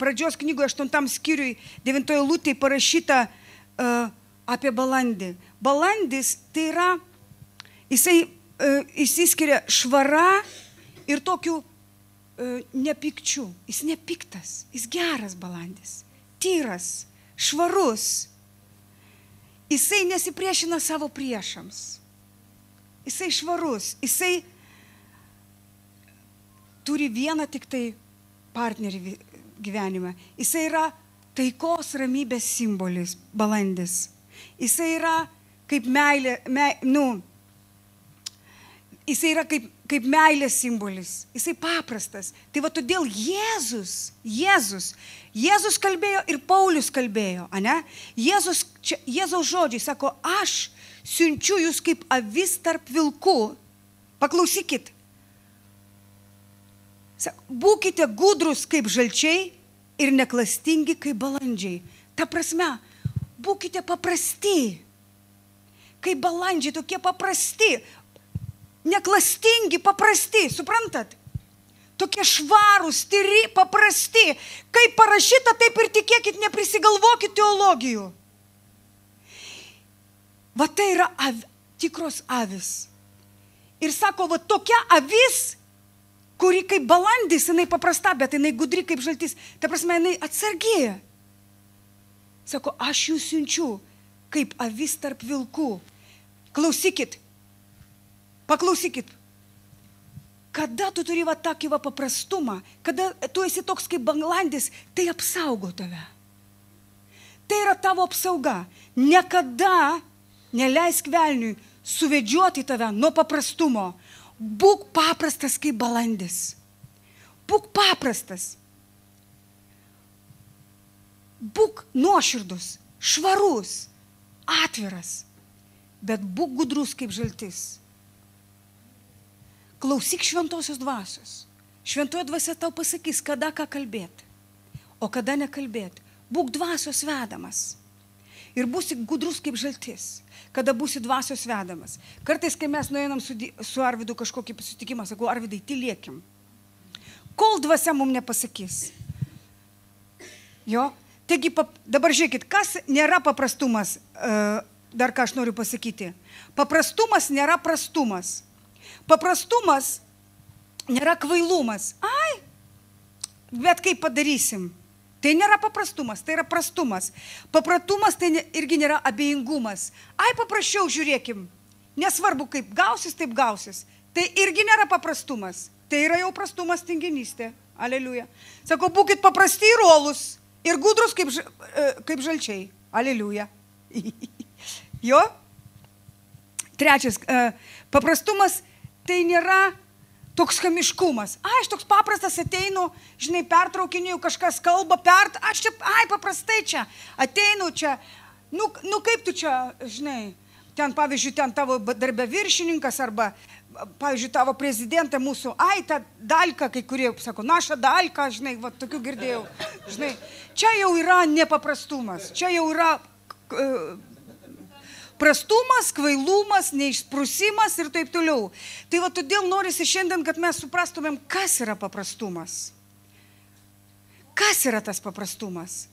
pradžios knygoje 8 skyriui 9 lūtėje parašyta, uh, apie balandį. Balandis tai yra, jisai uh, išsiskiria švara ir tokiu uh, nepikčiu. Jis nepiktas, jis geras balandis, tyras, švarus. Jisai nesipriešina savo priešams. Jisai švarus, jisai turi vieną tik tai partnerį gyvenime. Jisai yra taikos ramybės simbolis, balandis. Jisai yra kaip meilė, me, nu, jisai yra kaip, kaip meilės simbolis. Jisai paprastas. Tai va todėl Jėzus, Jėzus, Jėzus kalbėjo ir Paulius kalbėjo, ne? Jėzus, čia, Jėzaus žodžiai sako, aš siunčiu jūs kaip avis tarp vilkų. Paklausykit. Sako, būkite gudrus kaip žalčiai ir neklastingi kaip balandžiai. Ta prasme, būkite paprasti. Kaip balandžiai, tokie paprasti. Neklastingi, paprasti, suprantat? Tokie švarūs, tyri, paprasti. Kaip parašyta, taip ir tikėkit, neprisigalvokit teologijų. Va tai yra av, tikros avis. Ir sako, va tokia avis, kuri kaip balandis, jinai paprasta, bet jinai gudri kaip žaltis. Ta prasme, jinai atsargėja. Sako, aš jūs siunčiu kaip avis tarp vilkų. Klausykit, paklausykit. Kada tu turi va tokį va paprastumą, kada tu esi toks kaip balandis, tai apsaugo tave. Tai yra tavo apsauga. Niekada neleisk velniui suvedžioti tave nuo paprastumo. Būk paprastas kaip balandis. Būk paprastas. Būk nuoširdus, švarus, atviras, bet būk gudrus kaip žaltis. Klausyk šventosios dvasios. Šventoji dvasia tau pasakys, kada ką kalbėti, o kada nekalbėti. Būk dvasios vedamas. Ir būsi gudrus kaip žaltis kada būsi dvasios vedamas. Kartais, kai mes nueinam su, su Arvidu kažkokį susitikimą, sakau, Arvidai, tylėkim. Kol dvasia mums nepasakys. Jo, taigi pap, dabar žiūrėkit, kas nėra paprastumas, uh, dar ką aš noriu pasakyti. Paprastumas nėra prastumas. Paprastumas nėra kvailumas. Ai, bet kaip padarysim? Tai nėra paprastumas, tai yra prastumas. Papratumas tai irgi nėra abejingumas. Ai, paprasčiau žiūrėkim. Nesvarbu, kaip gausis, taip gausis. Tai irgi nėra paprastumas. Tai yra jau prastumas tinginystė. Aleliuja. Sako, būkite paprasti ir uolus. Ir gudrus kaip, e, kaip žalčiai. Aleliuja. jo? Trečias. e, Paprastumas tai nėra toks chamiškumas. Ai, aš toks paprastas ateinu, žinai, pertraukinėjau, kažkas kalba, per... Aš čia, ai, paprastai čia. Ateinu čia. Nu, nu kaip tu čia, žinai, ten, pavyzdžiui, ten tavo darbė viršininkas arba, pavyzdžiui, tavo prezidentė mūsų, ai, ta dalka, kai kurie sako, naša dalka, žinai, va, tokių girdėjau. Žinai, čia jau yra nepaprastumas, čia jau yra prastumas, kvailumas, neišprusimas ir taip toliau. Tai va todėl norisi šiandien, kad mes suprastumėm, kas yra paprastumas. Kas yra tas paprastumas?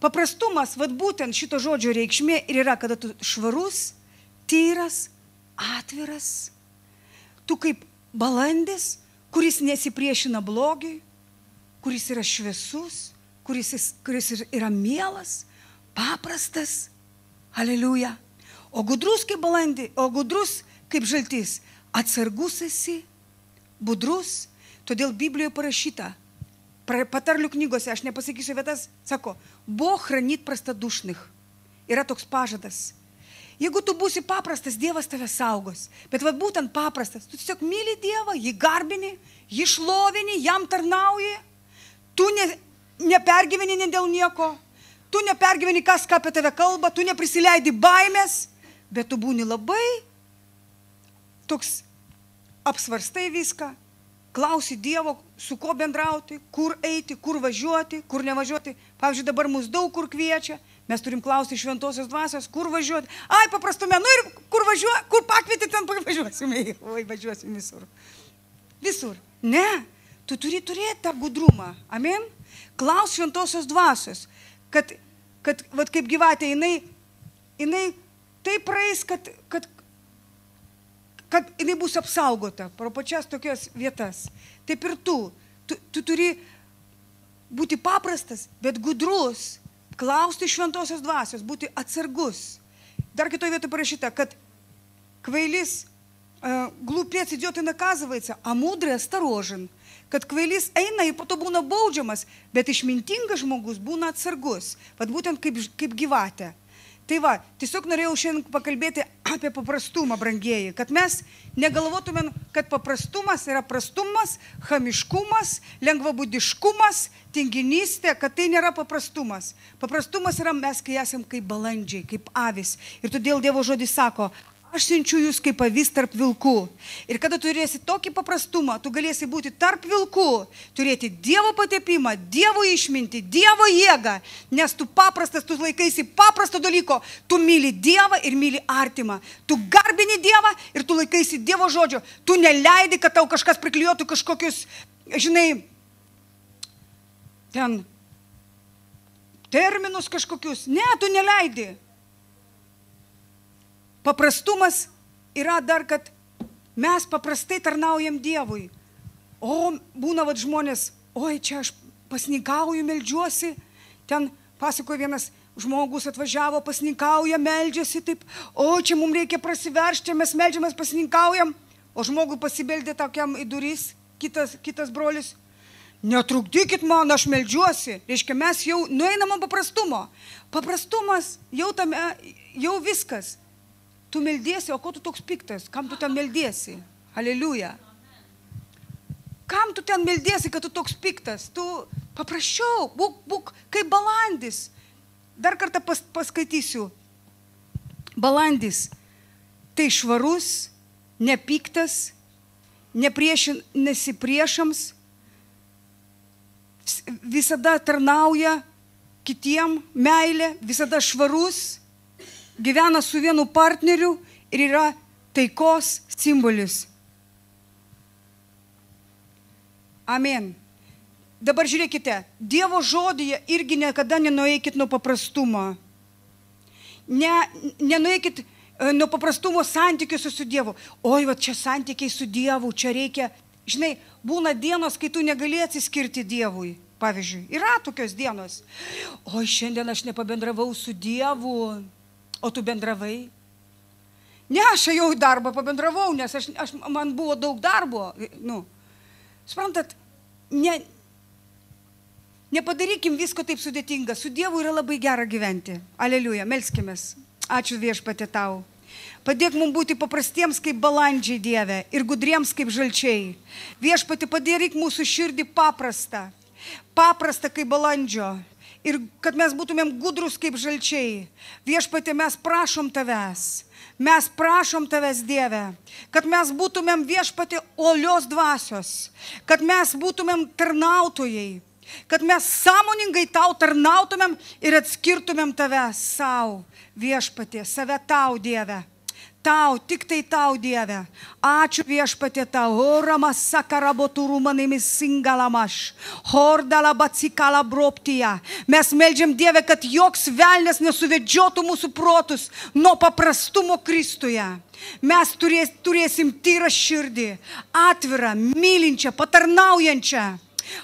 Paprastumas, vad būtent šito žodžio reikšmė ir yra, kada tu švarus, tyras, atviras, tu kaip balandis, kuris nesipriešina blogiui, kuris yra šviesus, kuris, kuris yra mielas, paprastas. Aleliuja. O gudrus kaip balandį, o gudrus kaip žaltis. Atsargus esi, budrus. Todėl Biblijoje parašyta, patarlių knygose, aš nepasakysiu vietas, sako, buvo hranit prastadušnih. Yra toks pažadas. Jeigu tu būsi paprastas, Dievas tave saugos. Bet vad būtent paprastas, tu tiesiog myli Dievą, jį garbini, jį šlovini, jam tarnauji. Tu ne, nepergyveni ne dėl nieko. Tu nepergyveni, kas ką apie tave kalba, tu neprisileidi baimės, bet tu būni labai toks apsvarstai viską, klausi Dievo, su kuo bendrauti, kur eiti, kur važiuoti, kur nevažiuoti. Pavyzdžiui, dabar mus daug kur kviečia, mes turim klausti šventosios dvasios, kur važiuoti. Ai, paprastume, nu ir kur važiuoti, kur pakvieti, ten važiuosime. Oi, važiuosim visur. Visur. Ne, tu turi turėti tą gudrumą. Amen. Klaus šventosios dvasios, kad, kad vat kaip gyvatė, jinai, jinai taip praeis, kad, kad, kad jinai bus apsaugota pro pačias tokias vietas. Taip ir tu. Tu, tu turi būti paprastas, bet gudrus, klausti šventosios dvasios, būti atsargus. Dar kitoje vietoje parašyta, kad квейлис, э, глупец идет и наказывается, а мудрый осторожен. Kad kvailys eina ir po to būna baudžiamas, bet išmintingas žmogus būna atsargus. Vat būtent kaip, ž- kaip gyvatė. Tai va, tiesiog norėjau šiandien pakalbėti apie paprastumą, brangieji, kad mes negalvotumėm, kad paprastumas yra prastumas, chamiškumas, lengvabūdiškumas, tinginystė, kad tai nėra paprastumas. Paprastumas yra mes, kai esame kaip balandžiai, kaip avis. Ir todėl Dievo žodis sako, aš siunčiu jūs kaip avis tarp vilkų. Ir kada turėsi tokį paprastumą, tu galėsi būti tarp vilkų, turėti Dievo patepimą, Dievo išminti, Dievo jėgą, nes tu paprastas, tu laikaisi paprasto dalyko, tu myli Dievą ir myli artimą, tu garbini Dievą ir tu laikaisi Dievo žodžio, tu neleidi, kad tau kažkas priklijuotų kažkokius, žinai, ten terminus kažkokius. Ne, tu neleidi. Paprastumas yra dar, kad mes paprastai tarnaujam Dievui. O būna vad žmonės, oi čia aš pasnikauju, melžiuosi. Ten pasakoja vienas žmogus atvažiavo, pasnikauja, meldžiasi taip. O čia mums reikia prasiveršti, mes melžiamės, pasnikaujam. O žmogui pasibeldė tokiam į duris, kitas, kitas brolis. Netrukdykit man, aš melžiuosi. Reiškia, mes jau nueinam paprastumo. Paprastumas jau tame, jau viskas. Tu meldiesi, o ko tu toks piktas? Kam tu ten meldiesi? Aleliuja. Kam tu ten meldiesi, kad tu toks piktas? Tu paprašiau, būk, būk kaip balandis. Dar kartą pas, paskaitysiu. Balandis. Tai švarus, nepiktas, nepriešin, nesipriešams, visada tarnauja kitiem meilė, visada švarus, gyvena su vienu partneriu ir yra taikos simbolis. Amen. Dabar žiūrėkite, Dievo žodyje irgi niekada nenueikit nuo paprastumo. Ne, nenueikit e, nuo paprastumo santykiuose su Dievu. Oi, va čia santykiai su Dievu, čia reikia, žinai, būna dienos, kai tu negali atsiskirti Dievui. Pavyzdžiui, yra tokios dienos. Oi, šiandien aš nepabendravau su Dievu, o tu bendravai. Ne, aš ėjau į darbą, pabendravau, nes aš, aš, man buvo daug darbo. Nu, suprantat, ne, nepadarykim visko taip sudėtinga. Su Dievu yra labai gera gyventi. Aleliuja, melskimės. Ačiū viešpatė tau. Padėk mums būti paprastiems kaip balandžiai Dieve ir gudriems kaip žalčiai. Viešpatė padėk mūsų širdį paprastą. Paprastą kaip balandžio. Ir kad mes būtumėm gudrus kaip žalčiai. Viešpatė mes prašom tavęs. Mes prašom tavęs Dieve, kad mes būtumėm viešpatė olios dvasios, kad mes būtumėm tarnautojai, kad mes sąmoningai tau tarnautumėm ir atskirtumėm tave savo viešpatė, save tau Dieve. Tau, tik tai tau Dieve. Ačiū viešpatė tau. Oramas sakaraboturų manėmis singalamaš. Hordala batsikala broptyje. Mes melžiam Dievę, kad joks velnės nesuvedžiotų mūsų protus nuo paprastumo Kristuje. Mes turės, turėsim tyrą širdį, atvirą, mylinčią, patarnaujančią.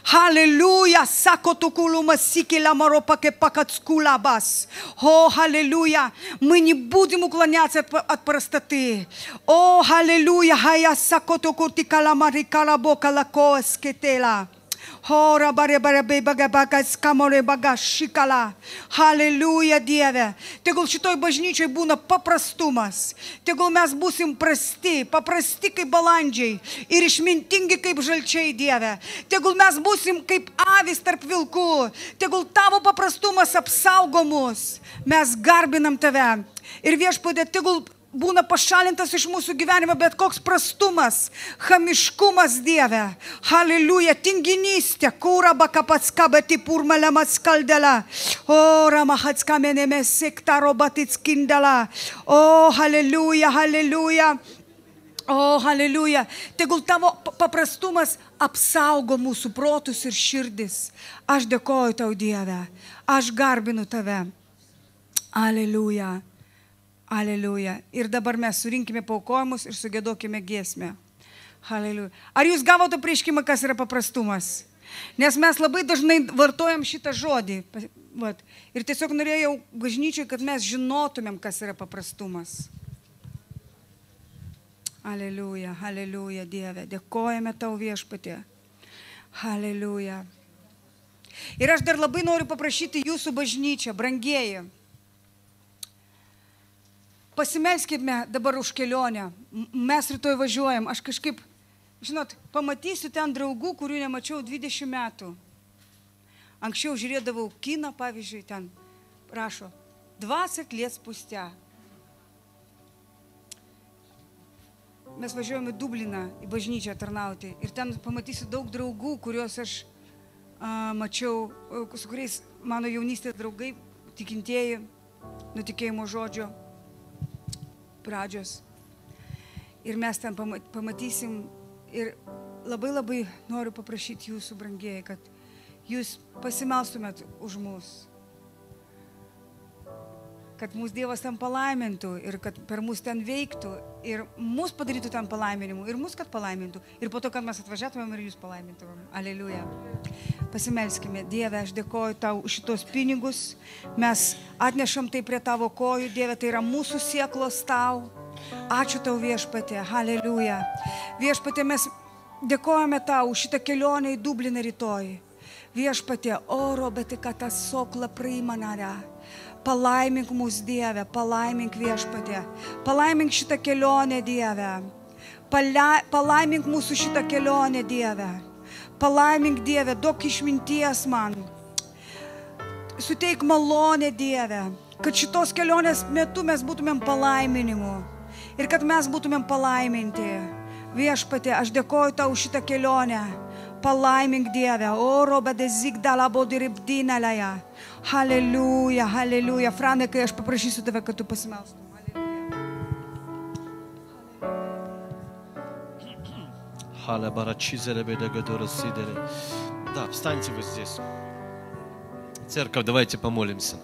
Hallelujah. Сакотукулу масики ламаропаке пакацкулабас. О, аллилуйя. Мы не будем уклоняться от, от простоты. О, аллилуйя. Хая сакотукурти каламари карабо калакоа скетела. Haleliuja Dieve. Tegul šitoj bažnyčiai būna paprastumas. Tegul mes būsim prasti, paprasti kaip balandžiai ir išmintingi kaip žalčiai Dieve. Tegul mes būsim kaip avis tarp vilkų. Tegul tavo paprastumas apsaugo mus. Mes garbinam tave. Ir viešpūdė, tegul būna pašalintas iš mūsų gyvenimo bet koks prastumas, chamiškumas Dieve. Haleliuja, tinginystė, kūra bakapatskabati purmelemas skaldela. O, ramahatskamenėme sektaro batitskindela. O, haleliuja, haleliuja. O, haleliuja. Tegul tavo paprastumas apsaugo mūsų protus ir širdis. Aš dėkoju tau Dieve. Aš garbinu tave. Aleliuja. Aleliuja. Ir dabar mes surinkime paukojimus ir sugėdokime giesmę. Aleliuja. Ar jūs gavote prieškimą, kas yra paprastumas? Nes mes labai dažnai vartojam šitą žodį. Vat. Ir tiesiog norėjau bažnyčiai, kad mes žinotumėm, kas yra paprastumas. Aleliuja, aleliuja, Dieve. Dėkojame tau viešpatė. Aleliuja. Ir aš dar labai noriu paprašyti jūsų bažnyčią, brangieji pasimelskime dabar už kelionę. Mes rytoj važiuojam. Aš kažkaip, žinot, pamatysiu ten draugų, kurių nemačiau 20 metų. Anksčiau žiūrėdavau kiną, pavyzdžiui, ten rašo 20 liet spustę. Mes važiuojame į Dubliną, į bažnyčią tarnauti. Ir ten pamatysiu daug draugų, kuriuos aš a, mačiau, su kuriais mano jaunystės draugai, tikintieji, nutikėjimo žodžio pradžios. Ir mes ten pamatysim ir labai labai noriu paprašyti jūsų, brangieji, kad jūs pasimelstumėt už mus. Kad mūsų Dievas ten palaimintų ir kad per mus ten veiktų ir mus padarytų ten palaiminimu ir mus kad palaimintų. Ir po to, kad mes atvažiuotumėm ir jūs palaimintumėm. Aleliuja. Pasimelskime. Dieve, aš dėkoju tau šitos pinigus. Mes atnešam tai prie tavo kojų. Dieve, tai yra mūsų sieklos tau. Ačiū tau viešpatė. Aleliuja. Viešpatė, mes dėkojame tau šitą kelionę į Dubliną rytoj. Viešpatė, oro, bet tik kad tas sokla priima narę. Palaimink mūsų Dievę, palaimink viešpatė, palaimink šitą kelionę Dievę, Pala, palaimink mūsų šitą kelionę Dievę, palaimink Dievę, duok išminties man, suteik malonę Dievę, kad šitos kelionės metu mes būtumėm palaiminimu ir kad mes būtumėm palaiminti. Viešpatė, aš dėkoju tau šitą kelionę. palaimīgi Dievā. Halleluja, halleluja. Франек, я ж попрощусь у тебя, как ты посмелся. Да, встаньте вы здесь. Церковь, давайте помолимся.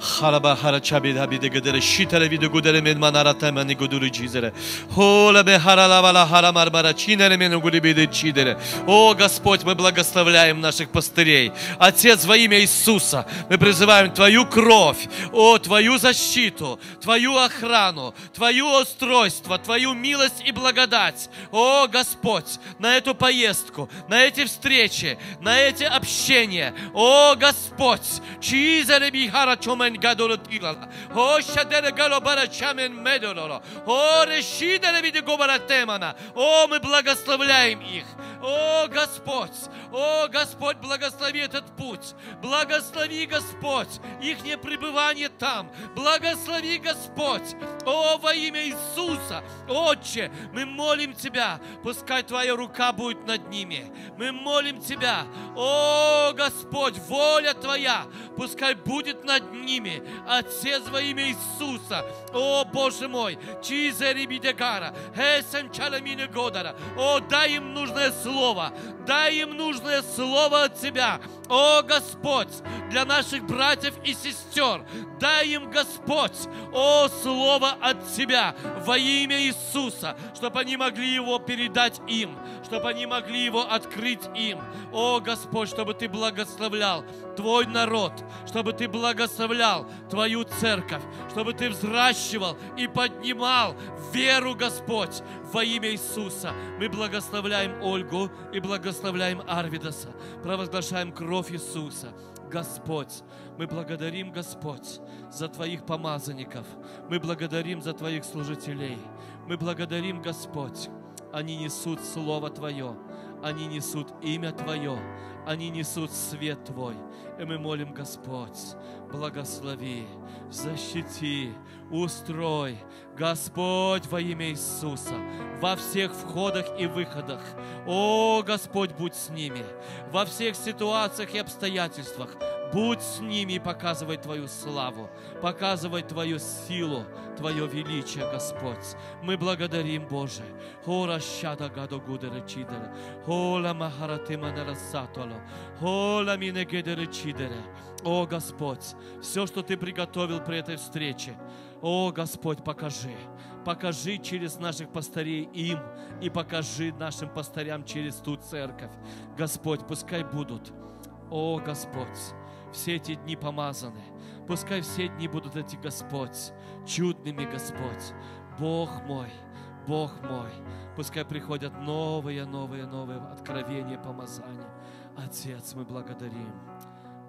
Harachabi habi de gedere şitere vide gudere men manara temani guduru cizere. Хола бе харалавала харамармара чинере мену гулибиды чидере. О, Господь, мы благословляем наших пастырей. Отец, во имя Иисуса, мы призываем Твою кровь, о, Твою защиту, Твою охрану, Твое устройство, Твою милость и благодать. О, Господь, на эту поездку, на эти встречи, на эти общения. О, Господь, чизере бихара чомен гадолу тилала. О, шадере галобара чамен медолоро. О, решидере види гобара темана. О, мы благословляем их. О, Господь, о, Господь, благослови этот путь. Благослови, Господь, их пребывание там. Благослови, Господь. О, во имя Иисуса, Отче, мы молим Тебя, пускай Твоя рука будет над ними. Мы молим Тебя, о, Господь, воля Твоя, пускай будет над ними. Отец во имя Иисуса, о, Боже мой, Чизери Бидегара, Эсен Чаламине Годара, о, дай им нужное слово, дай им нужное слово от Тебя. О, Господь, для наших братьев и сестер, дай им, Господь, о, слово от Тебя во имя Иисуса, чтобы они могли его передать им, чтобы они могли его открыть им. О, Господь, чтобы Ты благословлял Твой народ, чтобы Ты благословлял Твою церковь, чтобы Ты взращивал и поднимал веру, Господь, во имя Иисуса. Мы благословляем Ольгу и благословляем Арвидаса, провозглашаем кровь Иисуса. Господь, мы благодарим, Господь, за Твоих помазанников. Мы благодарим за Твоих служителей. Мы благодарим, Господь, они несут Слово Твое, они несут имя Твое, они несут свет Твой. И мы молим, Господь, благослови, защити, устрой, Господь, во имя Иисуса, во всех входах и выходах. О, Господь, будь с ними, во всех ситуациях и обстоятельствах. Будь с ними и показывай Твою славу, показывай Твою силу, Твое величие, Господь. Мы благодарим, Боже. Хора щада гадо гудера чидера. Хола махаратима нарасатоло. Хола мине гедера чидера. О, Господь, все, что Ты приготовил при этой встрече, о, Господь, покажи. Покажи через наших пастырей им и покажи нашим пастырям через ту церковь. Господь, пускай будут, о, Господь, все эти дни помазаны. Пускай все дни будут эти, Господь, чудными, Господь. Бог мой, Бог мой. Пускай приходят новые, новые, новые откровения, помазания. Отец, мы благодарим,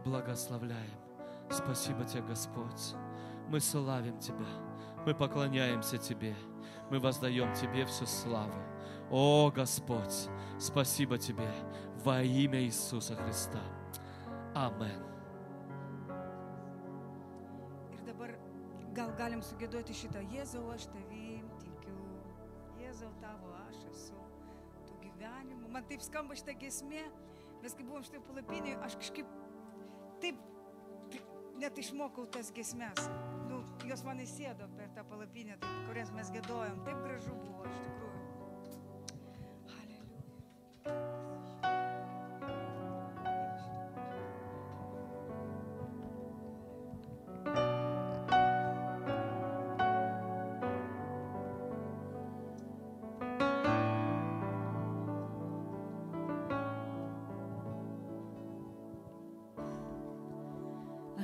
благословляем. Спасибо Тебе, Господь. Мы славим Тебя, мы поклоняемся Тебе, мы воздаем Тебе всю славу. О, Господь, спасибо Тебе во имя Иисуса Христа. Amen. Gal galim sugėduoti šitą Jėzau, aš tavim tikiu. Jėzau, tavo aš esu. Tų gyvenimų. Man taip skamba šitą gesmė. Mes kai buvom šitą palapinį, aš kažkaip taip net išmokau tas gesmes. Nu, jos man įsėdo per tą palapinę, taip, kurias mes gėdojom. Taip gražu buvo iš tikrųjų. Aleliuja.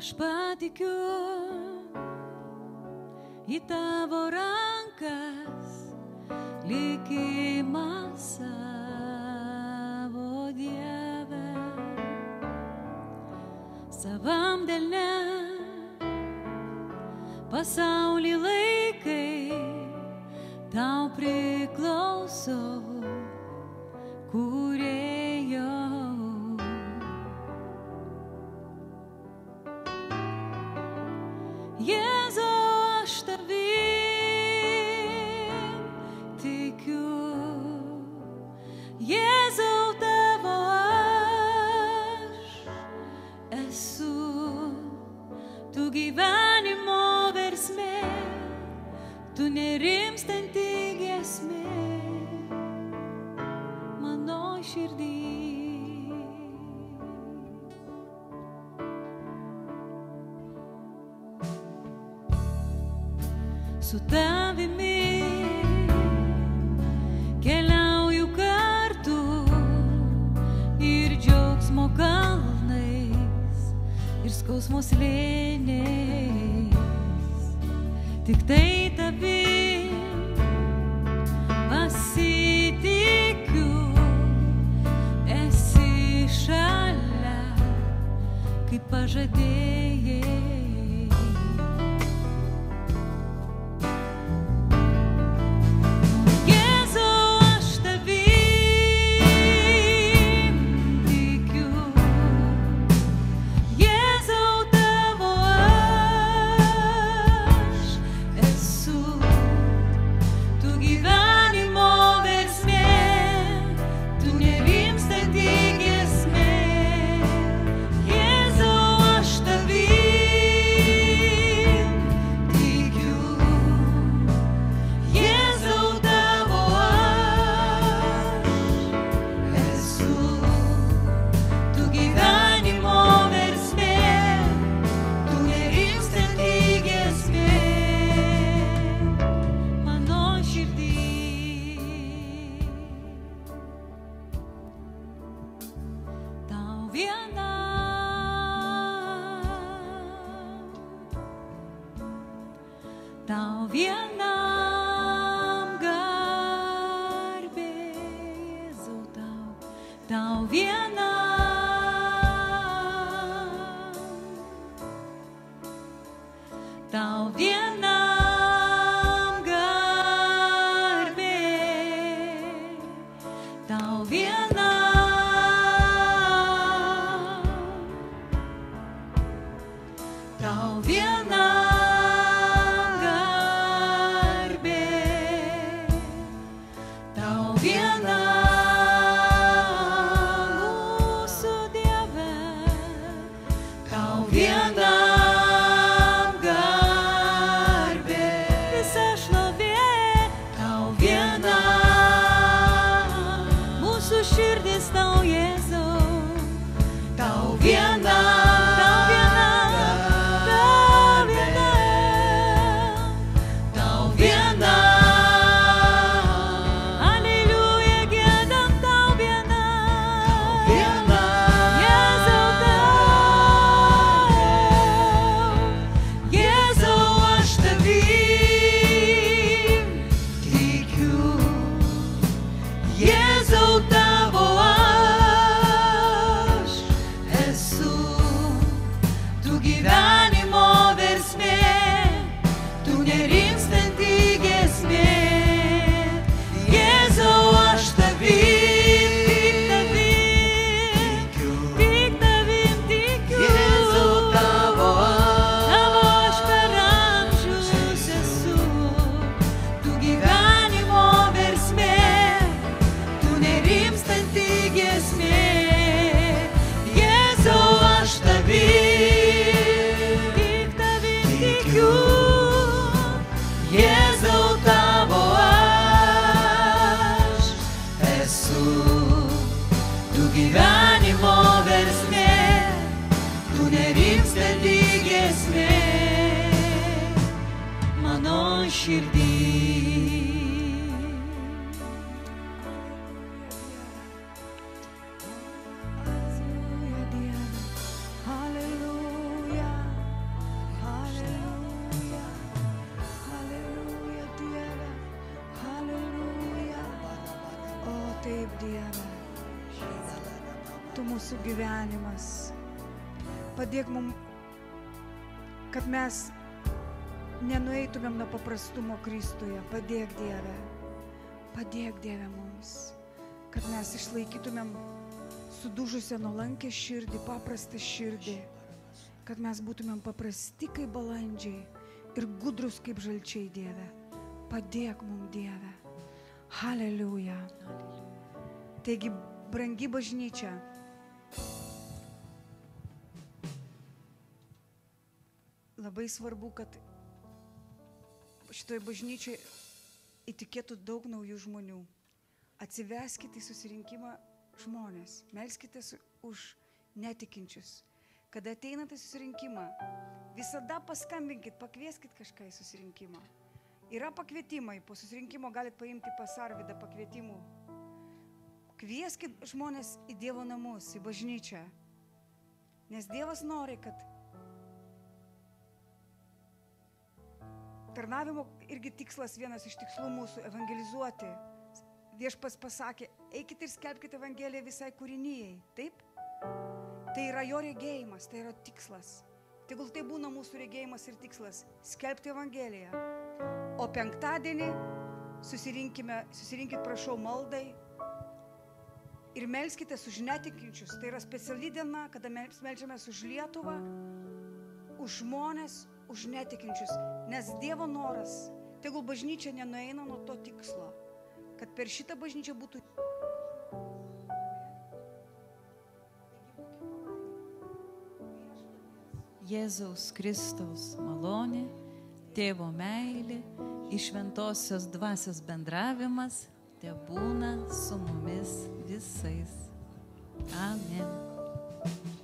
Aš patikiu į tavo rankas likimą savo Dievę. Savam delne pasaulį laikai tau priklauso, kurėjo. Su tavimi keliauju kartu ir džiaugsmo kalnais ir skausmo slėniais. Tik tai širdis tau Jėzau. Tau vienam, paprastumo Kristuje. Padėk Dieve, padėk Dieve mums, kad mes išlaikytumėm sudužusią nuolankę širdį, paprastą širdį, kad mes būtumėm paprasti kaip balandžiai ir gudrus kaip žalčiai Dieve. Padėk mums Dieve. Haleliuja. Taigi, brangi bažnyčia, labai svarbu, kad šitoje bažnyčioje įtikėtų daug naujų žmonių. Atsiveskite į susirinkimą žmonės, melskite už netikinčius. Kada ateinate į susirinkimą, visada paskambinkit, pakvieskit kažką į susirinkimą. Yra pakvietimai, po susirinkimo galite paimti pas Arvidą pakvietimų. Kvieskit žmonės į Dievo namus, į bažnyčią. Nes Dievas nori, kad tarnavimo irgi tikslas, vienas iš tikslų mūsų - evangelizuoti. Viešpas pasakė, eikite ir skelbkite Evangeliją visai kūrinyjei. Taip? Tai yra jo regėjimas, tai yra tikslas. Tegul tai būna mūsų regėjimas ir tikslas - skelbti Evangeliją. O penktadienį susirinkime, susirinkit prašau maldai ir melskite už netikinčius. Tai yra speciali diena, kada mes melžiamės už Lietuvą, už žmonės, už netikinčius. Nes Dievo noras, tegul bažnyčia nenueina nuo to tikslo, kad per šitą bažnyčią būtų Jėzaus Kristaus malonė, tėvo meilė, iš šventosios dvasios bendravimas te būna su mumis visais. Amen.